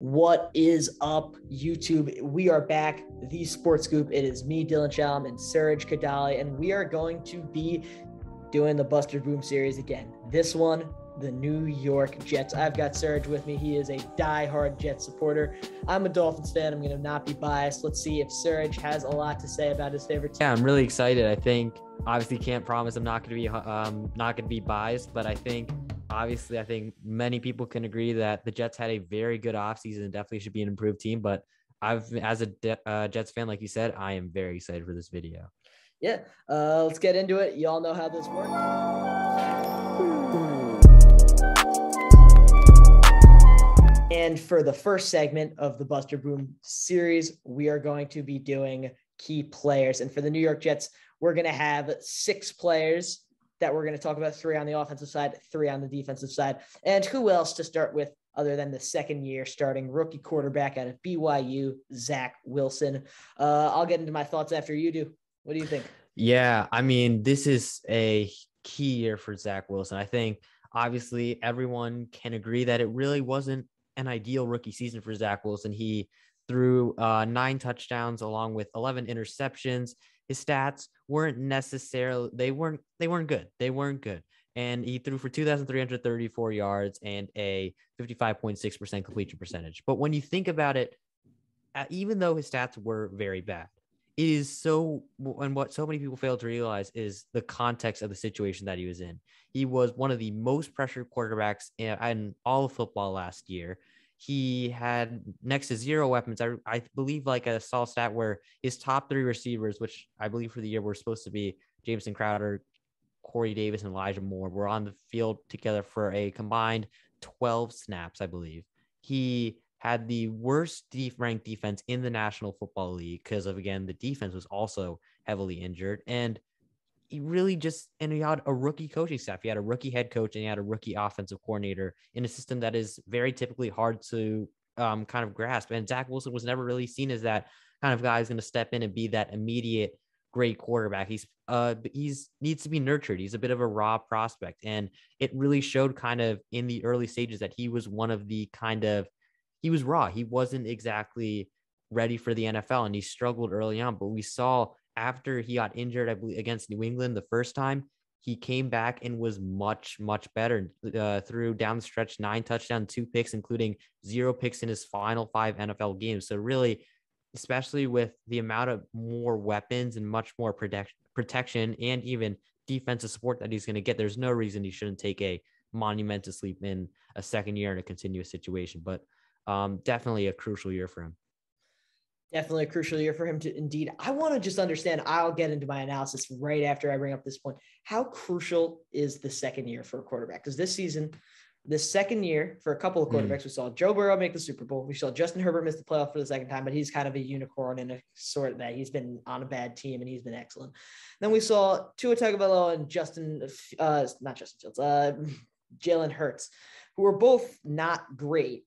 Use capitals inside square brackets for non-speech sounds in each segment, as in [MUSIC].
What is up, YouTube? We are back, the Sports Scoop. It is me, Dylan Shalom, and Serge Kadali, and we are going to be doing the Bust or Boom series again. This one, the New York Jets. I've got Serge with me. He is a die-hard Jets supporter. I'm a Dolphins fan. I'm going to not be biased. Let's see if Serge has a lot to say about his favorite team. Yeah, I'm really excited. I think obviously can't promise I'm not going to be um, not going to be biased, but I think obviously, I think many people can agree that the Jets had a very good offseason and definitely should be an improved team. But I've, as a uh, Jets fan, like you said, I am very excited for this video. Yeah, uh, let's get into it. Y'all know how this works. And for the first segment of the Bust or Boom series, we are going to be doing key players. And for the New York Jets, we're going to have six players that we're going to talk about three on the offensive side, three on the defensive side. And who else to start with other than the second year starting rookie quarterback out of BYU, Zach Wilson? Uh, I'll get into my thoughts after you do. What do you think? Yeah, I mean, this is a key year for Zach Wilson. I think obviously everyone can agree that it really wasn't an ideal rookie season for Zach Wilson. He threw uh, nine touchdowns along with 11 interceptions his stats weren't necessarily they weren't they weren't good. They weren't good. And he threw for 2,334 yards and a 55.6% completion percentage. But when you think about it, uh, even though his stats were very bad, it is so and what so many people fail to realize is the context of the situation that he was in. He was one of the most pressured quarterbacks in, in all of football last year he had next to zero weapons. I, I believe like a saw stat where his top three receivers, which I believe for the year were supposed to be Jamison Crowder, Corey Davis, and Elijah Moore, were on the field together for a combined 12 snaps, I believe. He had the worst deep ranked defense in the National Football League because of again the defense was also heavily injured and he really just and he had a rookie coaching staff. He had a rookie head coach and he had a rookie offensive coordinator in a system that is very typically hard to um, kind of grasp. And Zach Wilson was never really seen as that kind of guy who's going to step in and be that immediate great quarterback. He's uh he's needs to be nurtured. He's a bit of a raw prospect, and it really showed kind of in the early stages that he was one of the kind of he was raw. He wasn't exactly ready for the NFL, and he struggled early on. But we saw after he got injured, I believe against New England the first time, he came back and was much, much better uh, through down the stretch, nine touchdown, two picks, including zero picks in his final five NFL games. So really, especially with the amount of more weapons and much more protect- protection and even defensive support that he's going to get, there's no reason he shouldn't take a monumentous leap in a second year in a continuous situation. But um, definitely a crucial year for him definitely a crucial year for him to indeed. I want to just understand, I'll get into my analysis right after I bring up this point. How crucial is the second year for a quarterback? Because this season, this second year for a couple of hmm. quarterbacks, mm. we saw Joe Burrow make the Super Bowl. We saw Justin Herbert miss the playoff for the second time, but he's kind of a unicorn in a sort of that he's been on a bad team and he's been excellent. Then we saw Tua Tagovailoa and Justin, uh, not Justin Fields, uh, Jalen Hurts, who are both not great,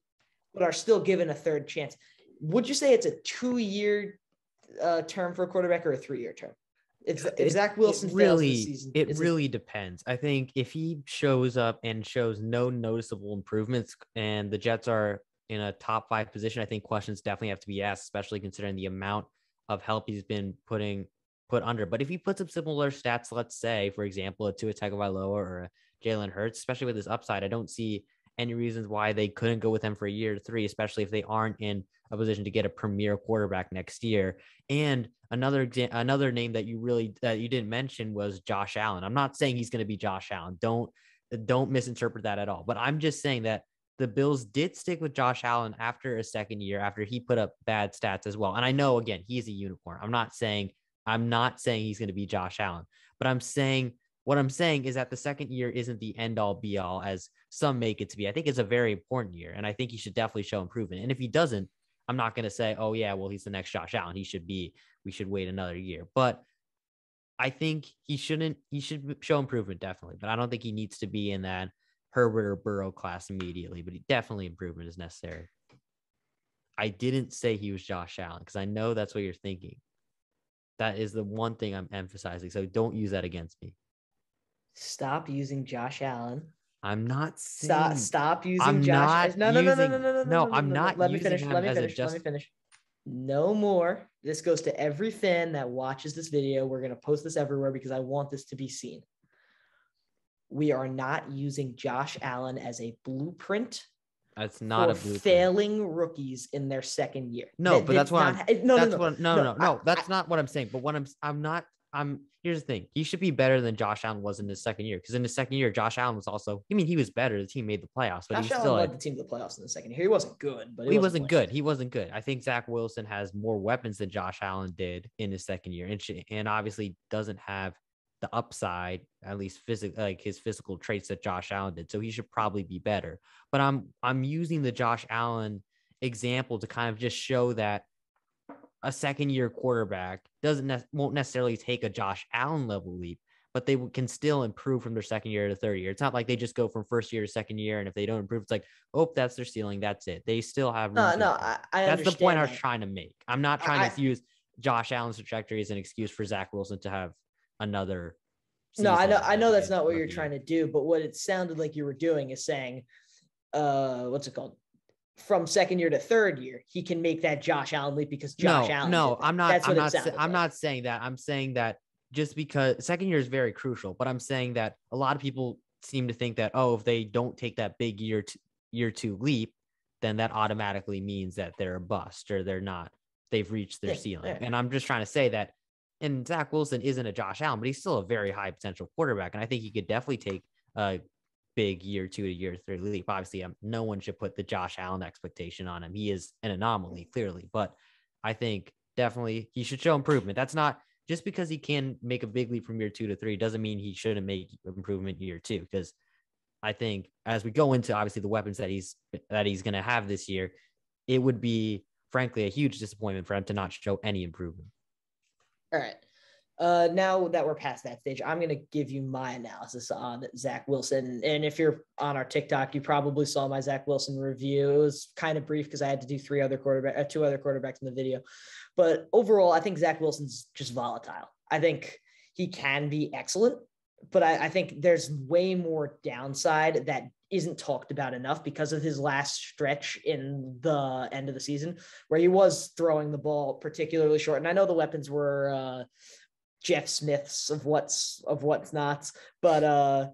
but are still given a third chance would you say it's a two year uh, term for a quarterback or a three year term? If, if Zach Wilson it really, season, it really it... depends. I think if he shows up and shows no noticeable improvements, and the Jets are in a top five position, I think questions definitely have to be asked, especially considering the amount of help he's been putting put under. But if he puts up similar stats, let's say, for example, a Tua Tagovailoa or a Jalen Hurts, especially with his upside, I don't see any reasons why they couldn't go with him for a year three, especially if they aren't in a position to get a premier quarterback next year. And another another name that you really that you didn't mention was Josh Allen. I'm not saying he's going to be Josh Allen. Don't don't misinterpret that at all. But I'm just saying that the Bills did stick with Josh Allen after a second year after he put up bad stats as well. And I know again, he's a unicorn. I'm not saying I'm not saying he's going to be Josh Allen, but I'm saying what I'm saying is that the second year isn't the end all be all as some make it to be. I think it's a very important year, and I think he should definitely show improvement. And if he doesn't, I'm not going to say, oh, yeah, well, he's the next Josh Allen. He should be, we should wait another year. But I think he shouldn't, he should show improvement definitely. But I don't think he needs to be in that Herbert or Burrow class immediately. But definitely improvement is necessary. I didn't say he was Josh Allen because I know that's what you're thinking. That is the one thing I'm emphasizing. So don't use that against me. Stop using Josh Allen I'm not stop saying stop using I'm Josh. not no, no, no, no, no, no, no, no, no, I'm no, no. not Let me using finish. him Let me as a finish. Let me finish. No more. This goes to every fan that watches this video. We're gonna post this everywhere because I want this to be seen. We are not using Josh Allen as a blueprint That's not a blueprint. failing rookies in their second year. No, That- but that's what I'm- not- it- no, that's no, no. what no No, no no, I- that's not what I'm saying. But what I'm I'm not I'm here's the thing. He should be better than Josh Allen was in his second year. Because in his second year, Josh Allen was also I mean he was better. The team made the playoffs, but Josh he Allen still led a- the team to the playoffs in the second year. He wasn't good, but he wasn't playing. good. He wasn't good. I think Zach Wilson has more weapons than Josh Allen did in his second year, and sh- and obviously doesn't have the upside, at least physical, like his physical traits that Josh Allen did. So he should probably be better. But I'm I'm using the Josh Allen example to kind of just show that a second year quarterback doesn't ne- won't necessarily take a Josh Allen level leap, but they can still improve from their second year to third year. It's not like they just go from first year to second year, and if they don't improve, it's like, oh, that's their ceiling. That's it. They still have. No, no. I, I that's the point I was trying to make. I'm not trying I- to use Josh Allen's trajectory as an excuse for Zach Wilson to have another. No, I know, I know that's not what you're trying to do, but what it sounded like you were doing is saying, uh, what's it called? From second year to third year, he can make that Josh Allen leap because Josh no, Allen. no. I'm not. That's I'm not. sa- I'm like. not saying that. I'm saying that just because second year is very crucial, but I'm saying that a lot of people seem to think that oh, if they don't take that big year t- year two leap, then that automatically means that they're a bust or they're not. They've reached their Yeah, ceiling, yeah. and I'm just trying to say that. And Zach Wilson isn't a Josh Allen, but he's still a very high potential quarterback, and I think he could definitely take a big year two to year three leap. Obviously, um, no one should put the Josh Allen expectation on him. He is an anomaly, clearly, but I think definitely he should show improvement. That's not just because he can make a big leap from year two to three doesn't mean he shouldn't make improvement year two. Because I think as we go into obviously the weapons that he's that he's going to have this year, it would be frankly a huge disappointment for him to not show any improvement. All right. Uh, now that we're past that stage, I'm going to give you my analysis on Zach Wilson. And if you're on our TikTok, you probably saw my Zach Wilson review. It was kind of brief because I had to do three other quarterback, uh, two other quarterbacks in the video. But overall, I think Zach Wilson's just volatile. I think he can be excellent, but I, I think there's way more downside that isn't talked about enough because of his last stretch in the end of the season where he was throwing the ball particularly short. And I know the weapons were uh, Jeff Smiths of what's of what's not, but uh,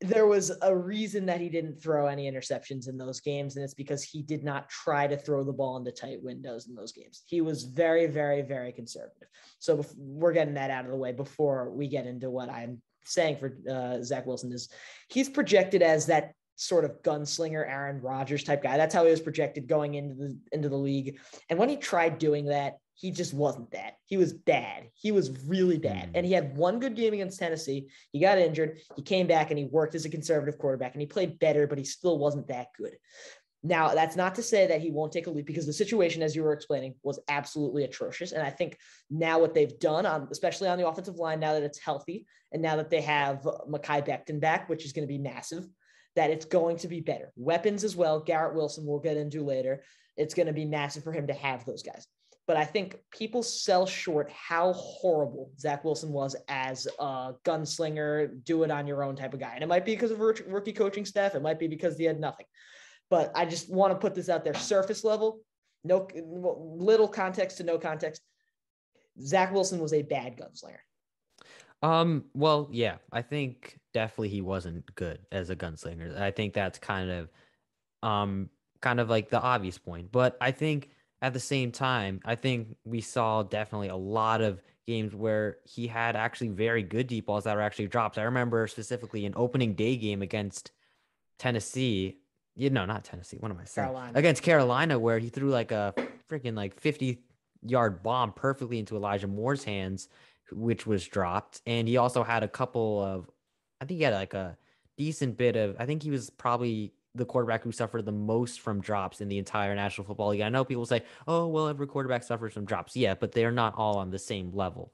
there was a reason that he didn't throw any interceptions in those games, and it's because he did not try to throw the ball into tight windows in those games. He was very, very, very conservative. So we're getting that out of the way before we get into what I'm saying for uh, Zach Wilson is he's projected as that sort of gunslinger Aaron Rodgers type guy. That's how he was projected going into the into the league. And when he tried doing that, he just wasn't that. He was bad. He was really bad. Mm. And he had one good game against Tennessee. He got injured. He came back and he worked as a conservative quarterback and he played better, but he still wasn't that good. Now, that's not to say that he won't take a leap because the situation, as you were explaining, was absolutely atrocious. And I think now what they've done, on, especially on the offensive line, now that it's healthy and now that they have Mekhi Becton back, which is going to be massive, that it's going to be better. Weapons as well. Garrett Wilson, we'll get into later. It's going to be massive for him to have those guys. But I think people sell short how horrible Zach Wilson was as a gunslinger, do it on your own type of guy. And it might be because of rookie coaching staff. It might be because he had nothing. But I just want to put this out there surface level, no little context to no context. Zach Wilson was a bad gunslinger. Um, well, yeah, I think definitely he wasn't good as a gunslinger. I think that's kind of um kind of like the obvious point. But I think at the same time, I think we saw definitely a lot of games where he had actually very good deep balls that were actually dropped. I remember specifically an opening day game against Tennessee. You know, not Tennessee. What am I saying? Carolina. Against Carolina, where he threw like a freaking like 50 yard bomb perfectly into Elijah Moore's hands, which was dropped. And he also had a couple of, I think he had like a decent bit of, I think he was probably the quarterback who suffered the most from drops in the entire National Football League. I know people say, oh, well, every quarterback suffers from drops. Yeah, but they're not all on the same level.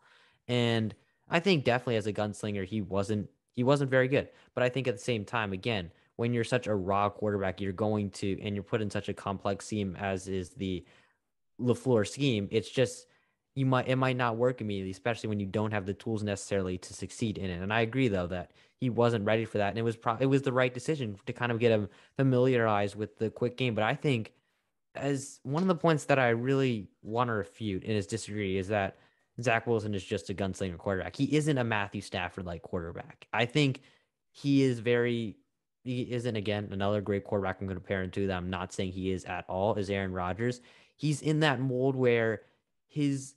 And I think definitely as a gunslinger, he wasn't he wasn't very good. But I think at the same time, again, when you're such a raw quarterback, you're going to and you're put in such a complex scheme as is the LaFleur scheme, it's just you might it might not work immediately, especially when you don't have the tools necessarily to succeed in it. And I agree though that he wasn't ready for that, and it was pro- it was the right decision to kind of get him familiarized with the quick game. But I think as one of the points that I really want to refute and is disagree is that Zach Wilson is just a gunslinger quarterback. He isn't a Matthew Stafford like quarterback. I think he is very he isn't again another great quarterback I'm going to compare him to that I'm not saying he is at all is Aaron Rodgers. He's in that mold where his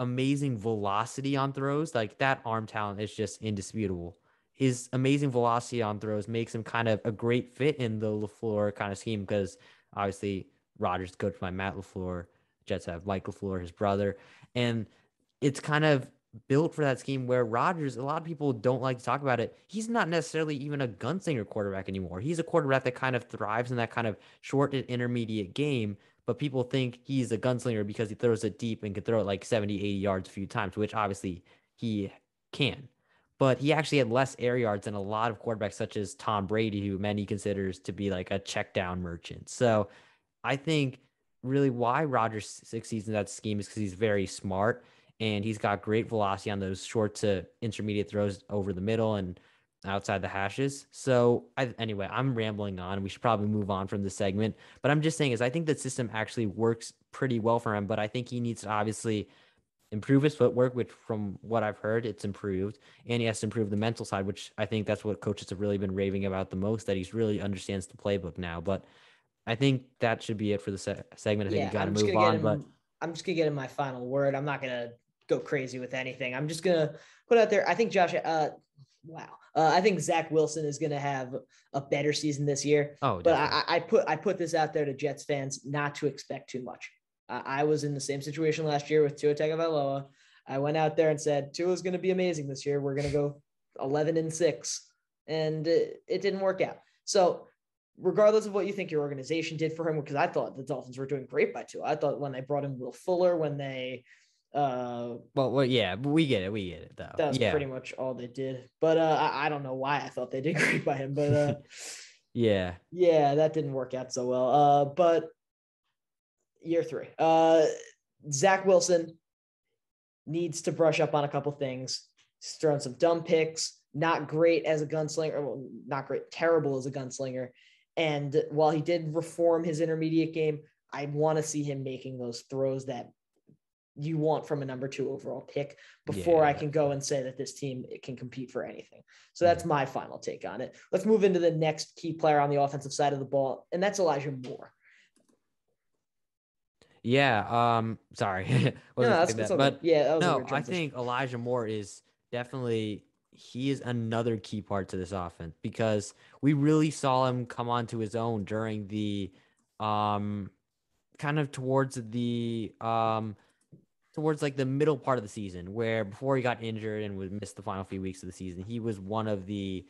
amazing velocity on throws, like that arm talent is just indisputable. His amazing velocity on throws makes him kind of a great fit in the LaFleur kind of scheme because obviously Rodgers coached by Matt LaFleur. Jets have Mike LaFleur, his brother. And it's kind of built for that scheme where Rodgers, a lot of people don't like to talk about it. He's not necessarily even a gunslinger quarterback anymore. He's a quarterback that kind of thrives in that kind of short and intermediate game. But people think he's a gunslinger because he throws it deep and can throw it like 70, 80 yards a few times, which obviously he can. But he actually had less air yards than a lot of quarterbacks, such as Tom Brady, who many considers to be like a check down merchant. So I think really why Rodgers succeeds in that scheme is because he's very smart and he's got great velocity on those short to intermediate throws over the middle and outside the hashes. So I, anyway, I'm rambling on. We should probably move on from this segment. But I'm just saying is I think the system actually works pretty well for him. But I think he needs to obviously improve his footwork, which from what I've heard, it's improved. And he has to improve the mental side, which I think that's what coaches have really been raving about the most, that he's really understands the playbook now. But I think that should be it for the se- segment. I think yeah, we got to move on. but I'm just gonna get in my final word. I'm not gonna go crazy with anything. I'm just gonna put out there. I think Josh. Uh, wow. Uh, I think Zach Wilson is gonna have a better season this year. Oh, but I, I, put I put this out there to Jets fans not to expect too much. I, I was in the same situation last year with Tua Tagovailoa. I went out there and said Tua is going to be amazing this year. We're going to go 11 and six, and it, it didn't work out. So regardless of what you think your organization did for him, because I thought the Dolphins were doing great by Tua. I thought when they brought in Will Fuller, when they uh well, well yeah we get it we get it though. that's yeah. pretty much all they did. But uh I, I don't know why i thought they did [LAUGHS] great by him but uh [LAUGHS] yeah. yeah that didn't work out so well. Uh but year three uh zach wilson needs to brush up on a couple things. He's thrown some dumb picks not great as a gunslinger well, not great terrible as a gunslinger. And while he did reform his intermediate game i want to see him making those throws that you want from a number two overall pick before yeah. I can go and say that this team can compete for anything. So that's my final take on it. Let's move into the next key player on the offensive side of the ball, and that's Elijah Moore. Yeah. Um. Sorry. [LAUGHS] no, that's, that. but yeah. no, I think Elijah Moore is definitely he is another key part to this offense because we really saw him come onto his own during the um kind of towards the um towards like the middle part of the season where before he got injured and would miss the final few weeks of the season, he was one of the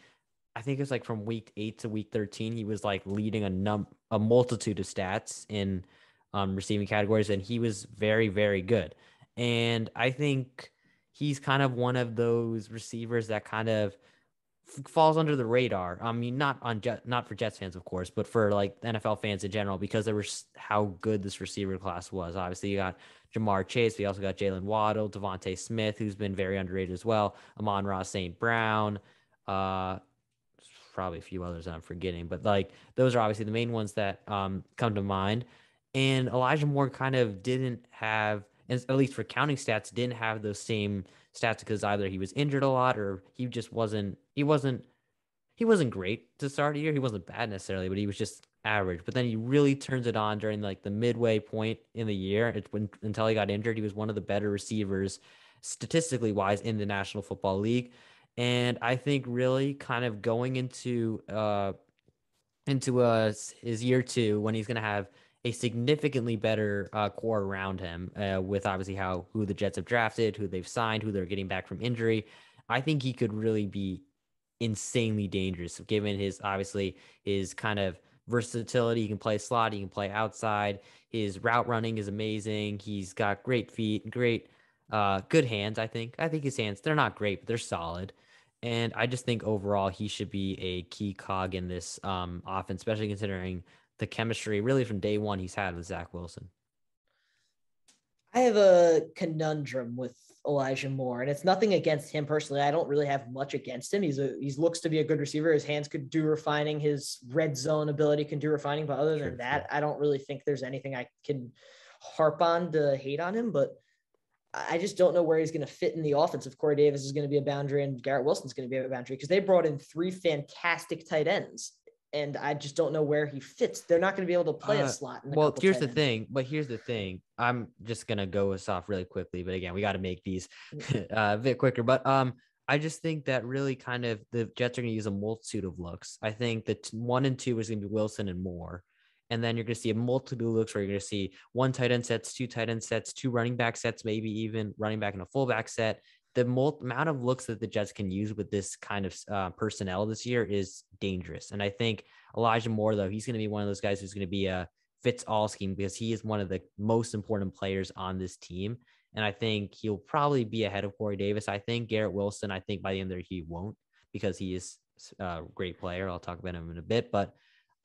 I think it was like from week 8 to week 13, he was like leading a num a multitude of stats in um, receiving categories and he was very very good. And I think he's kind of one of those receivers that kind of falls under the radar. I mean, not on Jet, not for Jets fans, of course, but for like NFL fans in general, because there was how good this receiver class was. Obviously, you got Ja'Marr Chase. We also got Jaylen Waddle, DeVonta Smith, who's been very underrated as well. Amon-Ra St. Brown, uh, probably a few others that I'm forgetting, but like those are obviously the main ones that um, come to mind. And Elijah Moore kind of didn't have, at least for counting stats, didn't have those same stats because either he was injured a lot or he just wasn't he wasn't he wasn't great to start a year. He wasn't bad necessarily, but he was just average. But then he really turns it on during like the midway point in the year. It's when until he got injured, he was one of the better receivers statistically wise in the National Football League. And I think really kind of going into uh into uh his year two when he's gonna have a significantly better uh, core around him uh, with obviously how who the Jets have drafted, who they've signed, who they're getting back from injury. I think he could really be insanely dangerous given his obviously his kind of versatility. He can play slot, he can play outside. His route running is amazing. He's got great feet, great uh good hands, I think. I think his hands, they're not great, but they're solid. And I just think overall he should be a key cog in this um offense, especially considering the chemistry really from day one he's had with Zach Wilson. I have a conundrum with Elijah Moore, and it's nothing against him personally. I don't really have much against him. He's a he looks to be a good receiver. His hands could do refining. His red zone ability can do refining. But other than that, I don't really think there's anything I can harp on to hate on him. But I just don't know where he's going to fit in the offense. If Corey Davis is going to be a boundary and Garrett Wilson's going to be a boundary, because they brought in three fantastic tight ends and I just don't know where he fits. They're not going to be able to play uh, a slot. well, here's the thing, but here's the thing. I'm just gonna go us off really quickly, but again, we got to make these [LAUGHS] uh, a bit quicker. But um, I just think that really kind of the Jets are going to use a multitude of looks. I think that one and two is going to be Wilson and Moore. And then you're going to see a multitude of looks where you're going to see one tight end sets, two tight end sets, two running back sets, maybe even running back and a fullback set the amount of looks that the Jets can use with this kind of uh, personnel this year is dangerous. And I think Elijah Moore, though, he's going to be one of those guys who's going to be a fits all scheme because he is one of the most important players on this team. And I think he'll probably be ahead of Corey Davis. I think Garrett Wilson, I think by the end of the year, he won't because he is a great player. I'll talk about him in a bit. But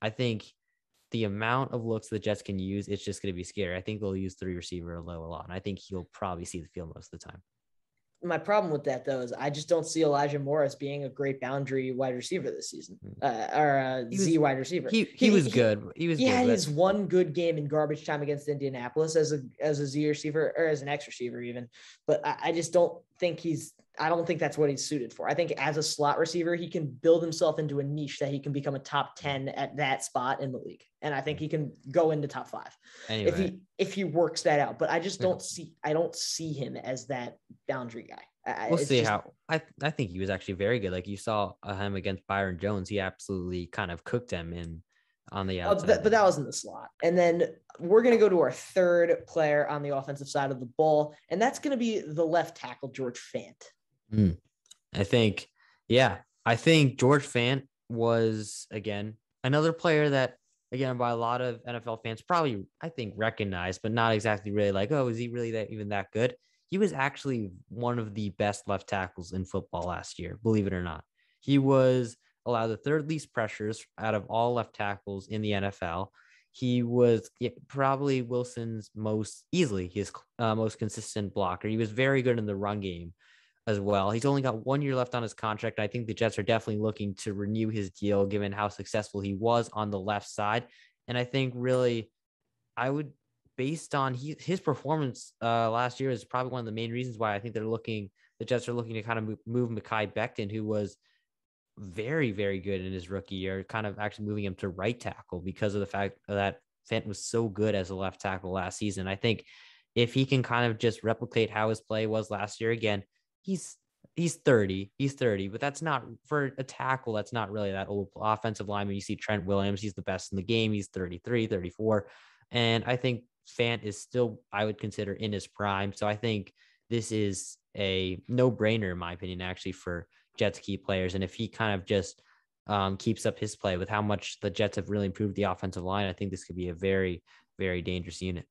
I think the amount of looks the Jets can use, it's just going to be scary. I think they'll use three receiver low a lot. And I think he'll probably see the field most of the time my problem with that though is I just don't see Elijah Morris being a great boundary wide receiver this season, hmm. uh, or a was, Z wide receiver. He, he, he was good. He was. He good, had his one good game in garbage time against Indianapolis as a as a Z receiver or as an X receiver even, but I, I just don't think he's I don't think that's what he's suited for. I think as a slot receiver, he can build himself into a niche that he can become a top 10 at that spot in the league. And I think he can go into top five anyway. if he if he works that out. But I just don't see I don't see him as that boundary guy. We'll see just, how I I think he was actually very good. Like you saw uh, him against Byron Jones, he absolutely kind of cooked him in on the outside. Oh, but, but that was in the slot. And then we're going to go to our third player on the offensive side of the ball, and that's going to be the left tackle, George Fant. Mm. I think, yeah, I think George Fant was again another player that again by a lot of NFL fans probably I think recognized, but not exactly really like, oh, is he really that even that good? He was actually one of the best left tackles in football last year, believe it or not. He was allowed the third least pressures out of all left tackles in the NFL. He was probably Wilson's most easily his uh, most consistent blocker. He was very good in the run game as well. He's only got one year left on his contract. I think the Jets are definitely looking to renew his deal given how successful he was on the left side. And I think really, I would, based on he, his performance uh, last year, is probably one of the main reasons why I think they're looking, the Jets are looking to kind of move, move Mekhi Becton, who was very, very good in his rookie year, kind of actually moving him to right tackle because of the fact that Fenton was so good as a left tackle last season. I think if he can kind of just replicate how his play was last year again, he's he's 30 he's 30 but that's not for a tackle that's not really that old offensive lineman. You see trent williams he's the best in the game he's 33 34 and i think fant is still i would consider in his prime. So i think this is a no-brainer in my opinion actually for jets key players. And if he kind of just um, keeps up his play with how much the jets have really improved the offensive line i think this could be a very very dangerous unit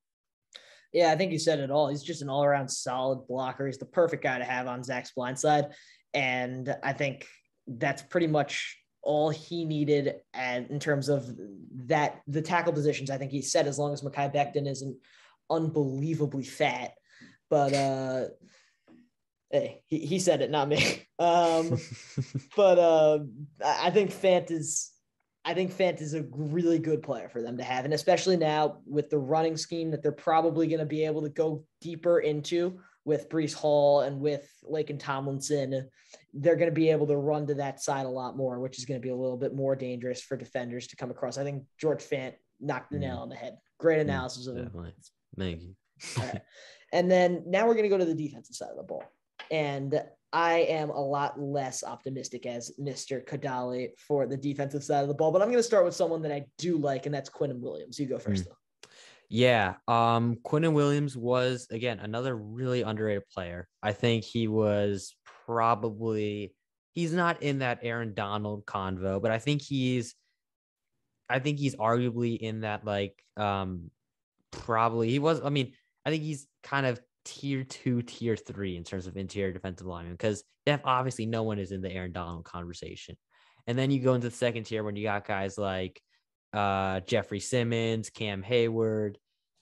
yeah, I think you said it all. He's just an all around solid blocker. He's the perfect guy to have on Zach's blind side. And I think that's pretty much all he needed and in terms of that the tackle positions. I think he said as long as Mekhi Becton isn't unbelievably fat. But uh hey, he, he said it, not me. [LAUGHS] Um [LAUGHS] but uh I think Fant is I think Fant is a really good player for them to have. And especially now with the running scheme that they're probably going to be able to go deeper into with Breece Hall and with Laken Tomlinson, they're going to be able to run to that side a lot more, which is going to be a little bit more dangerous for defenders to come across. I think George Fant knocked the nail mm. on the head. Great analysis of him. Thank you. And then now we're going to go to the defensive side of the ball. And I am a lot less optimistic as Mr. Kadali for the defensive side of the ball, but I'm going to start with someone that I do like, and that's Quinnen Williams. You go first, mm. though. Yeah, um, Quinnen Williams was again another really underrated player. I think he was probably he's not in that Aaron Donald convo, but I think he's I think he's arguably in that like um probably he was I mean, I think he's kind of tier two, tier three in terms of interior defensive lineman because obviously no one is in the Aaron Donald conversation. And then you go into the second tier when you got guys like uh, Jeffrey Simmons, Cam Heyward,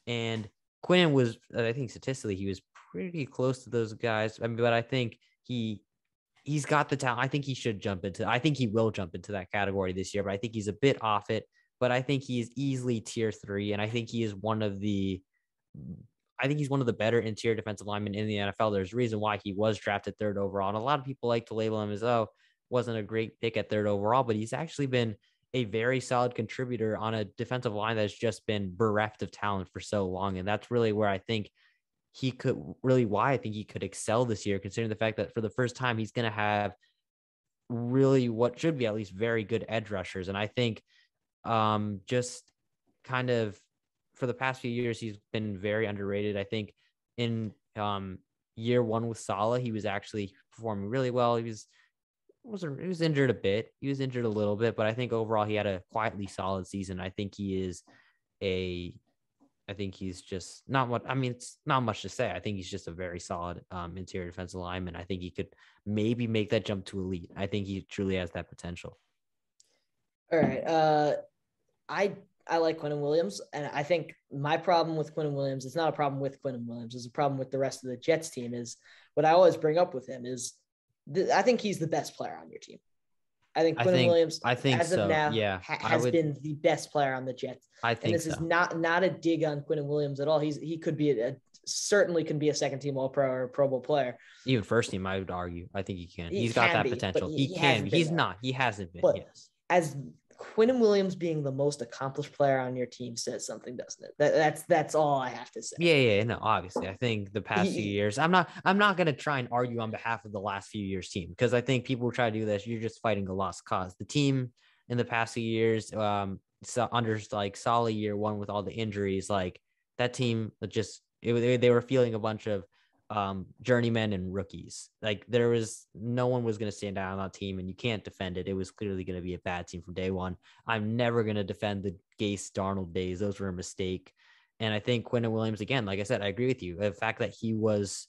and Quinn was, I think statistically, he was pretty close to those guys. I mean, but I think he he's got the talent. I think he should jump into. I think he will jump into that category this year, but I think he's a bit off it. But I think he is easily tier three, and I think he is one of the. I think he's one of the better interior defensive linemen in the NFL. There's a reason why he was drafted third overall, and a lot of people like to label him as oh wasn't a great pick at third overall, but he's actually been a very solid contributor on a defensive line that's just been bereft of talent for so long, and that's really where I think he could really why I think he could excel this year, considering the fact that for the first time he's going to have really what should be at least very good edge rushers. And I think um, just kind of for the past few years, he's been very underrated. I think in um, year one with Saleh, he was actually performing really well. He was wasn't he was injured a bit. He was injured a little bit, but I think overall he had a quietly solid season. I think he is a I think he's just not what I mean. It's not much to say. I think he's just a very solid um, interior defensive lineman. I think he could maybe make that jump to elite. I think he truly has that potential. All right. Uh, I I like Quinnen Williams, and I think my problem with Quinnen Williams is not a problem with Quinnen Williams. It's a problem with the rest of the Jets team. Is what I always bring up with him is th- I think he's the best player on your team. I think Quinn Williams, I think as so. of now, yeah, ha- has would, been the best player on the Jets. I think and this so. is not not a dig on Quinn Williams at all. He's he could be a, a certainly can be a second team All Pro or Pro Bowl player. Even first team, I would argue. I think he can. He He's got that be, potential. He, he, can. He's there. not. He hasn't been. But yes. As Quinnen Williams being the most accomplished player on your team says something, doesn't it? That, that's that's all I have to say. Yeah, yeah, no, obviously, I think the past few years, I'm not, I'm not gonna try and argue on behalf of the last few years team because I think people try to do this. You're just fighting a lost cause. The team in the past few years, um, so under like solid year one with all the injuries, like that team just it, they were feeling a bunch of um, journeymen and rookies. Like there was no one was going to stand out on that team, and you can't defend it. It was clearly going to be a bad team from day one. I'm never going to defend the Gase Darnold days; those were a mistake. And I think Quinnen Williams, again, like I said, I agree with you. The fact that he was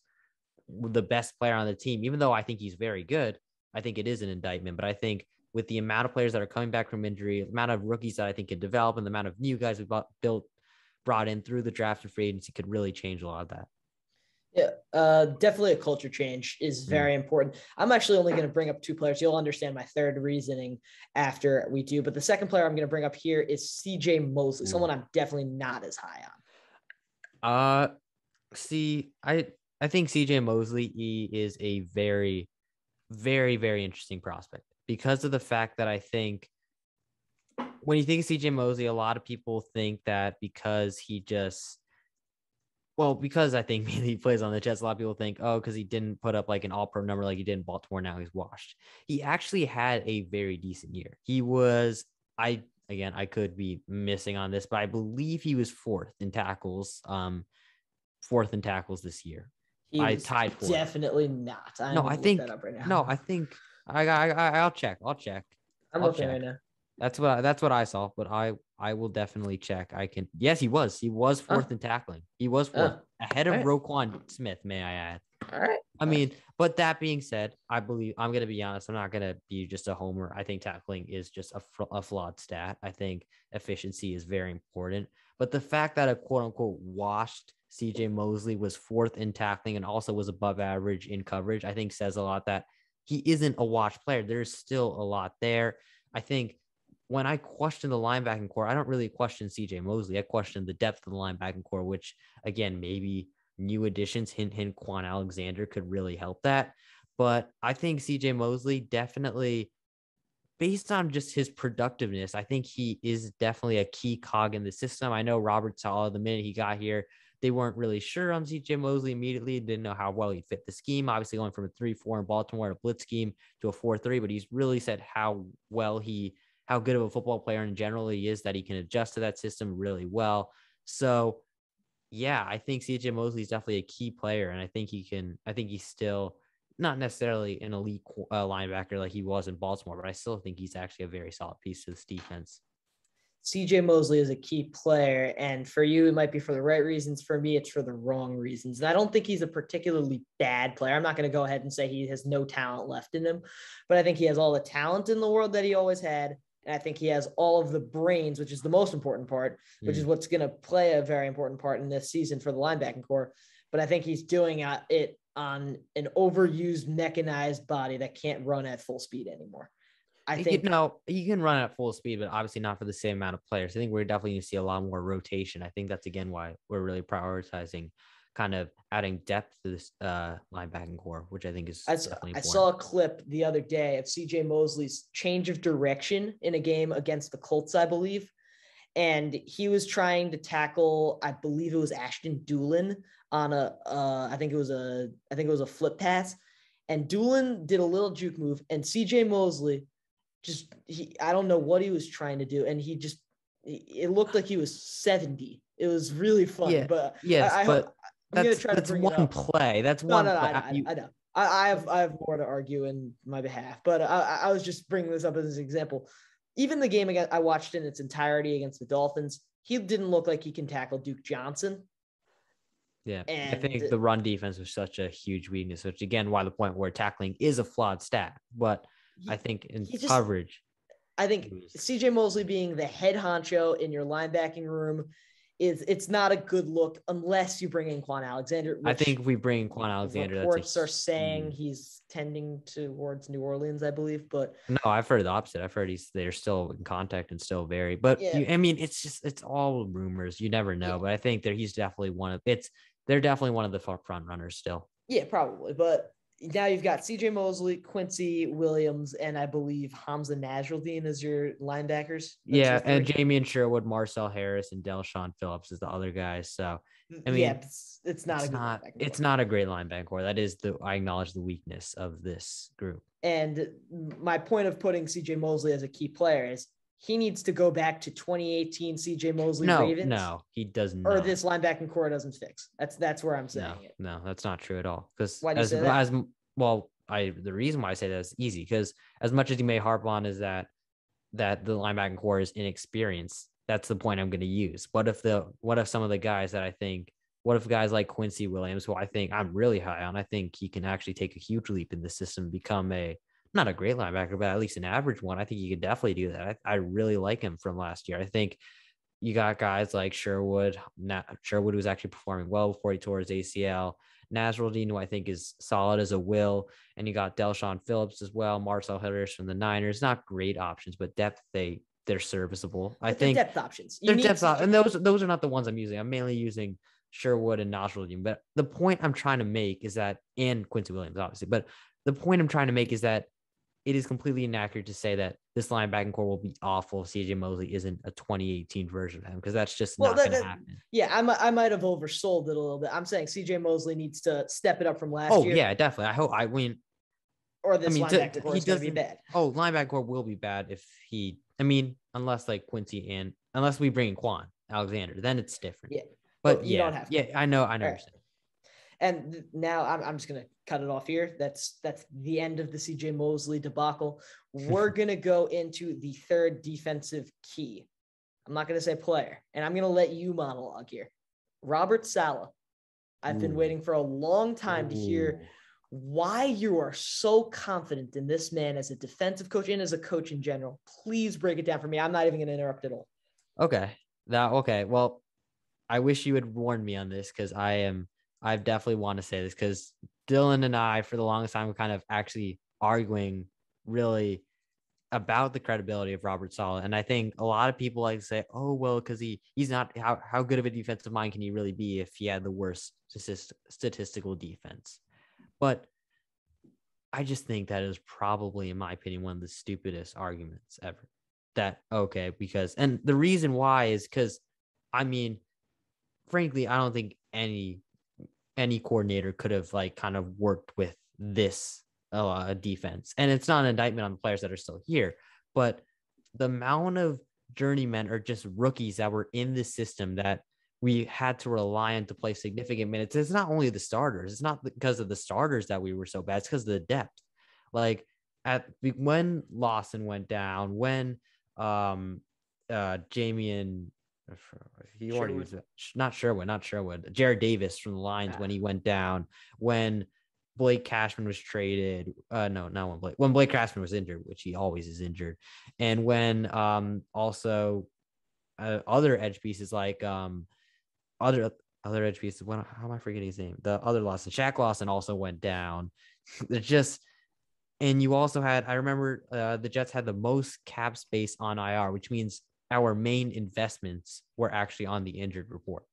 the best player on the team, even though I think he's very good, I think it is an indictment. But I think with the amount of players that are coming back from injury, the amount of rookies that I think can develop, and the amount of new guys we bought, built, brought in through the draft and free agency could really change a lot of that. Yeah, uh, definitely a culture change is mm. very important. I'm actually only going to bring up two players. You'll understand my third reasoning after we do. But the second player I'm going to bring up here is CJ Mosley, someone I'm definitely not as high on. Uh, see, I I think CJ Mosley he is a very, very, very interesting prospect because of the fact that I think when you think of CJ Mosley, a lot of people think that because he just well, because I think [LAUGHS] he plays on the Jets, a lot of people think, oh, because he didn't put up like an all pro number like he did in Baltimore. Now he's washed. He actually had a very decent year. He was, I, again, I could be missing on this, but I believe he was fourth in tackles, um, fourth in tackles this year. He I tied fourth. Definitely not. I'm no, I think, right no, I think, I, I, I, I'll check. I'll check. I'm I'll looking check. right now. That's what I, that's what I saw, but I I will definitely check. I can. Yes, he was. He was fourth in tackling. He was fourth, ahead of right. Roquan Smith. May I add? All right. I mean, but that being said, I believe I'm going to be honest. I'm not going to be just a homer. I think tackling is just a, a flawed stat. I think efficiency is very important. But the fact that a quote unquote washed CJ Mosley was fourth in tackling and also was above average in coverage, I think says a lot that he isn't a washed player. There's still a lot there. I think when I question the linebacking core, I don't really question CJ Mosley. I question the depth of the linebacking core, which again, maybe new additions, hint, hint, Kwon Alexander could really help that. But I think CJ Mosley definitely, based on just his productiveness, I think he is definitely a key cog in the system. I know Robert Saleh, the minute he got here, they weren't really sure on CJ Mosley immediately, didn't know how well he'd fit the scheme. Obviously, going from a 3 4 in Baltimore to a blitz scheme to a 4 3, but he's really said how well he how good of a football player in general he is that he can adjust to that system really well. So, yeah, I think CJ Mosley is definitely a key player, and I think he can. I think he's still not necessarily an elite uh, linebacker like he was in Baltimore, but I still think he's actually a very solid piece to this defense. CJ Mosley is a key player, and for you, it might be for the right reasons. For me, it's for the wrong reasons. And I don't think he's a particularly bad player. I'm not going to go ahead and say he has no talent left in him, but I think he has all the talent in the world that he always had And I think he has all of the brains, which is the most important part, which is Mm. what's going to play a very important part in this season for the linebacking core. But I think he's doing it on an overused mechanized body that can't run at full speed anymore. I You think can, no, you can run at full speed, but obviously not for the same amount of players. I think we're definitely going to see a lot more rotation. I think that's again why we're really prioritizing kind of adding depth to this uh, linebacking core, which I think is I, s- definitely I saw a clip the other day of CJ Mosley's change of direction in a game against the Colts, I believe. And he was trying to tackle, I believe it was Ashton Dulin on a, uh, I think it was a, I think it was a flip pass. And Dulin did a little juke move, and CJ Mosley just, he, I don't know what he was trying to do. And he just, it looked like he was 70. It was really fun. Yeah, but yeah, I, I but hope, I'm that's, to that's bring one play. That's No, one no, no. I know, I, know, I. I, have I have more to argue in my behalf, but I, I- was just bringing this up as an example. Even the game against I watched in its entirety against the Dolphins, he didn't look like he can tackle Duke Johnson. Yeah, I think the run defense was such a huge weakness, which again, why the point where tackling is a flawed stat. But He- I think in just- coverage, I think CJ Mosley being the head honcho in your linebacking room is it's not a good look unless you bring in Kwon Alexander. I think if we bring Kwon Alexander, reports are saying he's tending towards New Orleans, I believe. But No, I've heard the opposite. I've heard he's they're still in contact and still very, but Yeah. you, I mean, it's just it's all rumors. You never know, but I think that he's definitely one of it's. They're definitely one of the front runners still. Yeah, probably. But now you've got CJ Mosley, Quincy Williams, and I believe Hamsah Nasirildeen as your linebackers. That's yeah, your and? Jamie and Sherwood, Marcell Harris, and Del'Shawn Phillips is the other guys. So mm, I mean, yeah, it's, it's not it's a good not it's not a great linebacker core. That is the I acknowledge the weakness of this group. And my point of putting CJ Mosley as a key player is he needs to go back to 2018 CJ Mosley No, Ravens. no, he doesn't. Or this linebacking core doesn't fix. That's that's where I'm saying no, it. no, that's not true at all. Because Why do you as say that? as well, I the reason why I say that is easy because as much as you may harp on is that that the linebacking core is inexperienced. That's the point I'm going to use. What if the what if some of the guys that I think what if guys like Quincy Williams, who I think I'm really high on, I think he can actually take a huge leap in the system, become a not a great linebacker, but at least an average one. I think he could definitely do that. I, I really like him from last year. I think you got guys like Sherwood. Na- Sherwood was actually performing well before he tore his ACL. Nasirildeen, who I think is solid as a will, and you got Del'Shawn Phillips as well. Marcell Harris from the Niners, not great options, but depth they they're serviceable. I they're think depth options. You they're depth CJ op- and those those are not the ones I'm using. I'm mainly using Sherwood and Nasirildeen. But the point I'm trying to make is that, and Quincy Williams, obviously, but the point I'm trying to make is that it is completely inaccurate to say that this linebacking core will be awful if CJ Mosley isn't a 2018 version of him because that's just Well, not that- going to happen. Yeah, I might, I might have oversold it a little bit. I'm saying CJ Mosley needs to step it up from last Oh year. yeah, definitely. I hope. I mean, Or this mean, linebacker core is going to be bad. oh linebacker core will be bad if he. I mean, unless like Quincy and unless we bring in Kwon Alexander, then it's different. Yeah, but but you yeah, don't have to. yeah, I know, I know. Right. And now I'm, I'm just gonna cut it off here. That's that's the end of the CJ Mosley debacle. [LAUGHS] We're gonna go into the third defensive key. I'm not gonna say player, and I'm gonna let you monologue here. Robert Saleh. I've been waiting for a long time to hear why you are so confident in this man as a defensive coach and as a coach in general. Please break it down for me. I'm not even gonna interrupt at all. Okay. That okay. Well, I wish you had warned me on this because I am I definitely want to say this because Dylan and I, for the longest time, were kind of actually arguing really about the credibility of Robert Saleh. And I think a lot of people like to say, oh, well, because he he's not how, how good of a defensive mind can he really be if he had the worst statist- statistical defense? But I just think that is probably, in my opinion, one of the stupidest arguments ever. That okay, because and the reason why is because I mean, frankly, I don't think any any coordinator could have like kind of worked with this uh, defense. And it's not an indictment on the players that are still here, but the amount of journeymen or just rookies that were in the system that we had to rely on to play significant minutes. It's not only the starters. It's not because of the starters that we were so bad. It's because of the depth. Like at when Lawson went down, when um uh Jamien he already was not Sherwood, not Sherwood. Jarrad Davis from the Lions Ah. when he went down, when Blake Cashman was traded. Uh, no, not when Blake when Blake Cashman was injured, which he always is injured, and when um also uh, other edge pieces like um other other edge pieces. When how am I forgetting his name? The other Lawson, Shaq Lawson also went down. [LAUGHS] It's just and you also had I remember uh, the Jets had the most cap space on IR, which means our main investments were actually on the injured report.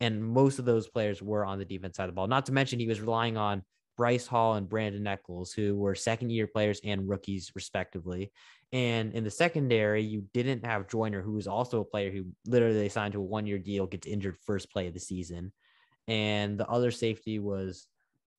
And most of those players were on the defense side of the ball. Not to mention he was relying on Bryce Hall and Brandon Echols, who were second year players and rookies, respectively. And in the secondary, you didn't have Joyner, who was also a player who literally signed to a one year deal, gets injured first play of the season. And the other safety was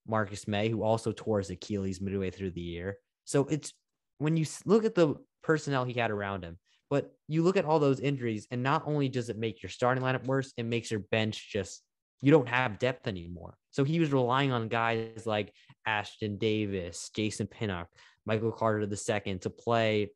Marcus Maye, who also tore his Achilles midway through the year. So it's when you look at the personnel he had around him, but you look at all those injuries, and not only does it make your starting lineup worse, it makes your bench just you don't have depth anymore. So he was relying on guys like Ashtyn Davis, Jason Pinnock, Michael Carter II to play,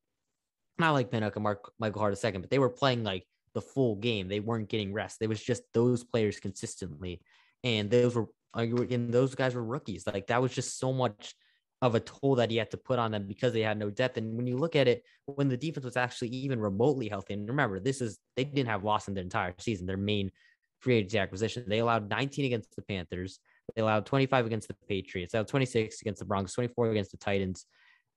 not like Pinnock and Mark, Michael Carter II, but they were playing like the full game. They weren't getting rest. It was just those players consistently. And those were, and those guys were rookies. Like that was just so much of a toll that he had to put on them because they had no depth. And when you look at it, when the defense was actually even remotely healthy, and remember, this is, they didn't have Lawson the entire season. Their main free agency acquisition. They allowed 19 against the Panthers. They allowed 25 against the Patriots. They allowed 26 against the Broncos, 24 against the Titans,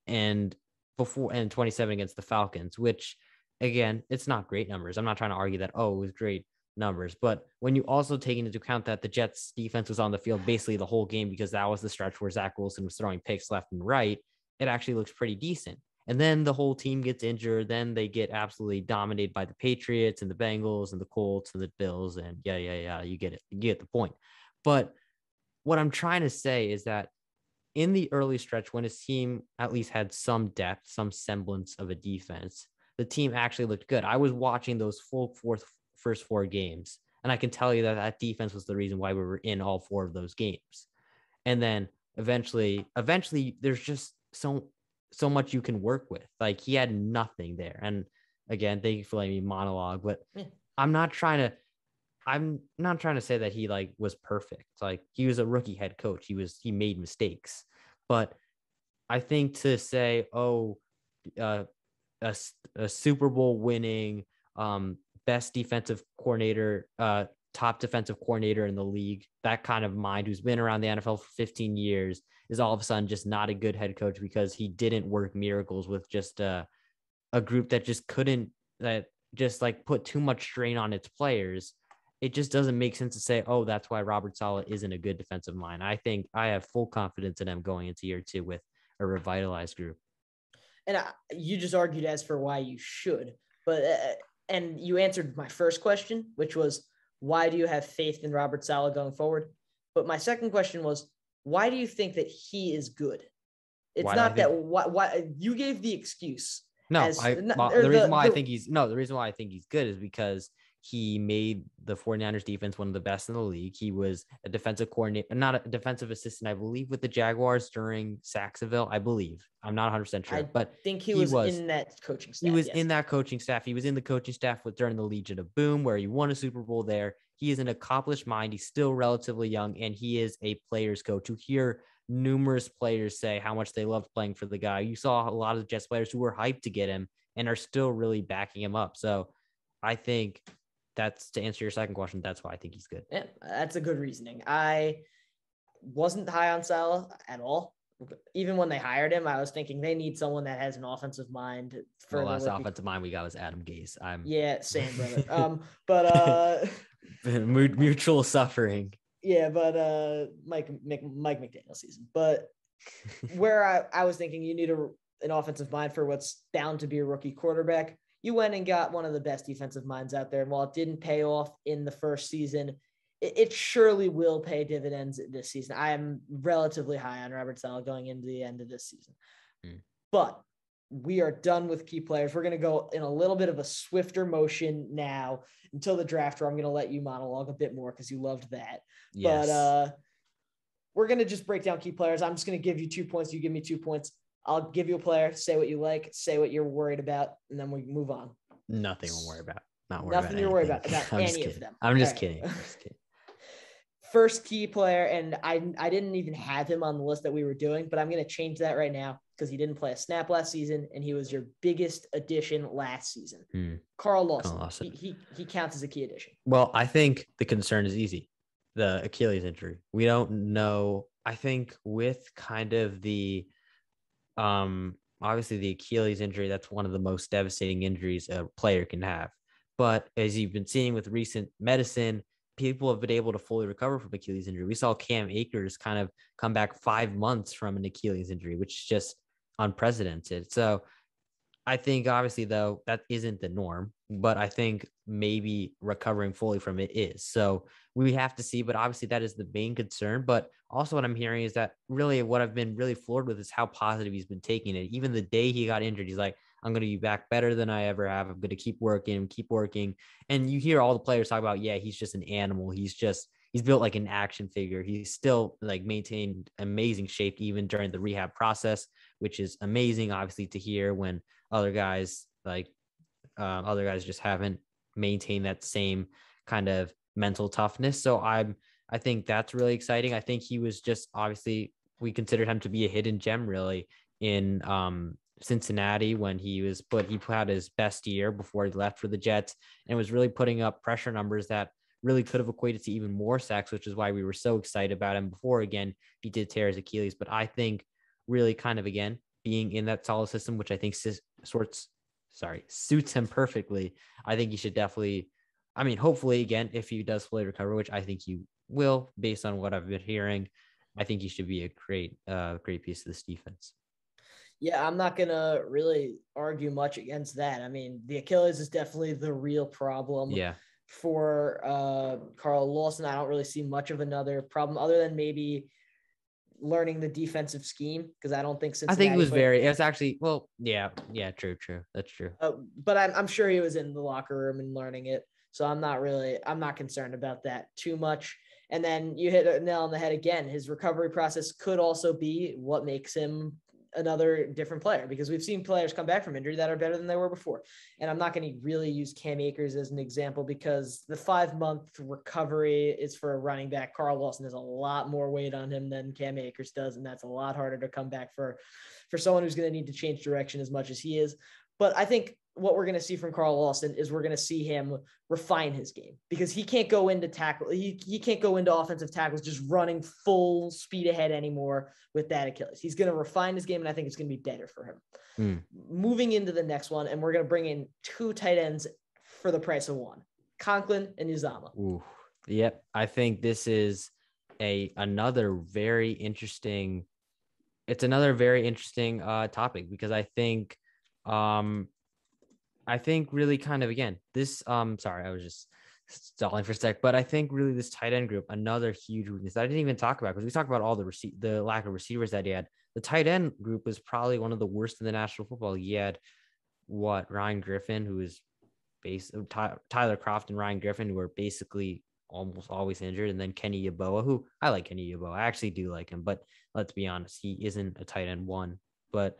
and before and 27 against the Falcons. Which, again, it's not great numbers. I'm not trying to argue that oh, it was great numbers, but when you also take into account that the Jets defense was on the field basically the whole game because that was the stretch where Zach Wilson was throwing picks left and right, it actually looks pretty decent. And then the whole team gets injured. Then they get absolutely dominated by the Patriots and the Bengals and the Colts and the Bills. And yeah, yeah, yeah, you get it. You get the point. But what I'm trying to say is that in the early stretch, when his team at least had some depth, some semblance of a defense, the team actually looked good. I was watching those full fourth first four games, and I can tell you that that defense was the reason why we were in all four of those games. And then eventually, eventually, there's just so so much you can work with. Like he had nothing there. And again, thank you for letting me monologue, but yeah. I'm not trying to I'm not trying to say that he like was perfect. Like he was a rookie head coach. He was he made mistakes. But I think to say, oh, uh, a, a Super Bowl winning um, best defensive coordinator, uh, top defensive coordinator in the league, that kind of mind who's been around the NFL for 15 years is all of a sudden just not a good head coach because he didn't work miracles with just a, a group that just couldn't that just like put too much strain on its players. It just doesn't make sense to say, oh, that's why Robert Saleh isn't a good defensive mind. I think I have full confidence in him going into year two with a revitalized group. And I, you just argued as for why you should, but uh, and you answered my first question, which was why do you have faith in Robert Saleh going forward? But my second question was, why do you think that he is good? It's why not that why, why you gave the excuse. No, as, I, well, the reason why the, I think he's no, the reason why I think he's good is because he made the 49ers defense one of the best in the league. He was a defensive coordinator, not a defensive assistant, I believe, with the Jaguars during Sacksonville. I believe. I'm not 100 percent sure, I but think he, he was, was, in that coaching staff. He was yes. in that coaching staff. He was in the coaching staff with during the Legion of Boom, where he won a Super Bowl there. He is an accomplished mind. He's still relatively young, and he is a player's coach. To hear numerous players say how much they loved playing for the guy, you saw a lot of Jets players who were hyped to get him and are still really backing him up. So I think that's to answer your second question. That's why I think he's good. Yeah, that's a good reasoning. I wasn't high on Saleh at all. Even when they hired him, I was thinking they need someone that has an offensive mind. For the last offensive mind we got was Adam Gase. I'm yeah, same brother. [LAUGHS] um, but uh, [LAUGHS] mutual suffering. Yeah, but uh, Mike Mike McDaniel season. But [LAUGHS] where I, I was thinking you need a an offensive mind for what's down to be a rookie quarterback you went and got one of the best defensive minds out there. And while it didn't pay off in the first season, it, it surely will pay dividends this season. I am relatively high on Robert Saleh going into the end of this season. Mm. But we are done with key players. We're going to go in a little bit of a swifter motion now until the draft, where I'm going to let you monologue a bit more because you loved that. Yes. But uh, we're going to just break down key players. I'm just going to give you two points. You give me two points. I'll give you a player, say what you like, say what you're worried about, and then we move on. Nothing I'm worry about. Not worried Nothing you're worried about about [LAUGHS] I'm any of them. I'm just, right. kidding. I'm just kidding. [LAUGHS] first key player, and I I didn't even have him on the list that we were doing, but I'm gonna change that right now because he didn't play a snap last season, and he was your biggest addition last season. Hmm. Carl Lawson. Carl Lawson. He, he he counts as a key addition. Well, I think the concern is easy. The Achilles injury. We don't know. I think with kind of the um obviously the Achilles injury, that's one of the most devastating injuries a player can have. But as you've been seeing with recent medicine, people have been able to fully recover from Achilles injury. We saw Cam Akers kind of come back five months from an Achilles injury, which is just unprecedented. So I think obviously though that isn't the norm, but I think maybe recovering fully from it is. So we have to see, but obviously that is the main concern. But also what I'm hearing is that really what I've been really floored with is how positive he's been taking it. Even the day he got injured, he's like, I'm going to be back better than I ever have. I'm going to keep working, keep working. And you hear all the players talk about, yeah, he's just an animal. He's just he's built like an action figure. He's still like maintained amazing shape even during the rehab process, which is amazing, obviously, to hear when other guys like uh, other guys just haven't maintained that same kind of mental toughness. So I'm I think that's really exciting. I think he was just obviously we considered him to be a hidden gem really in um Cincinnati when he was but he had his best year before he left for the Jets and was really putting up pressure numbers that really could have equated to even more sacks, which is why we were so excited about him before. Again, he did tear his Achilles, but I think really kind of again being in that solid system, which I think sorts, sorry, suits him perfectly. I think he should definitely, I mean, hopefully again, if he does fully recover, which I think he will, based on what I've been hearing, I think he should be a great, uh, great piece of this defense. Yeah, I'm not gonna really argue much against that. I mean, the Achilles is definitely the real problem. Yeah for uh, Carl Lawson. I don't really see much of another problem other than maybe learning the defensive scheme because I don't think Cincinnati I think it was very. It was actually well, yeah, yeah, true, true. That's true. Uh, but I'm I'm sure he was in the locker room and learning it, so I'm not really I'm not concerned about that too much. And then you hit a nail on the head again. His recovery process could also be what makes him another different player because we've seen players come back from injury that are better than they were before. And I'm not going to really use Cam Akers as an example because the five month recovery is for a running back. Carl Lawson has a lot more weight on him than Cam Akers does, and that's a lot harder to come back for for someone who's going to need to change direction as much as he is. But I think what we're going to see from Carl Lawson is we're going to see him refine his game because he can't go into tackle. He, he can't go into offensive tackles just running full speed ahead anymore with that Achilles. He's going to refine his game, and I think it's going to be better for him. Mm. Moving into the next one, and we're going to bring in two tight ends for the price of one Conklin and Uzomah. Ooh, yep. I think this is a another very interesting. It's another very interesting uh, topic because I think um, I think really kind of again, this um sorry, I was just stalling for a sec, but I think really this tight end group, another huge weakness that I didn't even talk about because we talked about all the receipt the lack of receivers that he had. The tight end group was probably one of the worst in the National Football. He had what Ryan Griffin, who is base Tyler Kroft and Ryan Griffin, who were basically almost always injured, and then Kenny Yeboah, who I like Kenny Yeboah. I actually do like him, but let's be honest, he isn't a tight end one. But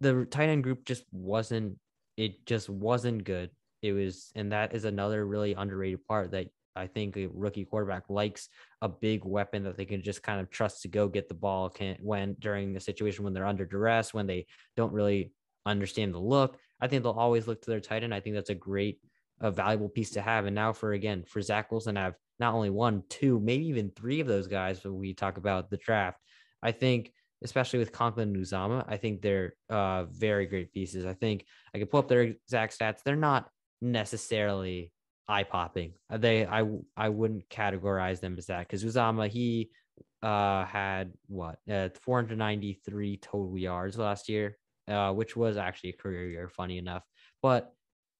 the tight end group just wasn't it just wasn't good. It was, and that is another really underrated part that I think a rookie quarterback likes a big weapon that they can just kind of trust to go get the ball can when during a situation when they're under duress, when they don't really understand the look. I think they'll always look to their tight end. I think that's a great, a valuable piece to have. And now for again for Zach Wilson, I have not only one, two, maybe even three of those guys when we talk about the draft. I think especially with Conklin and Uzomah. I think they're uh, very great pieces. I think I could pull up their exact stats. They're not necessarily eye popping. Uh, they I I wouldn't categorize them as that because Uzomah he uh, had what uh, 493 total yards last year, uh, which was actually a career year. Funny enough, but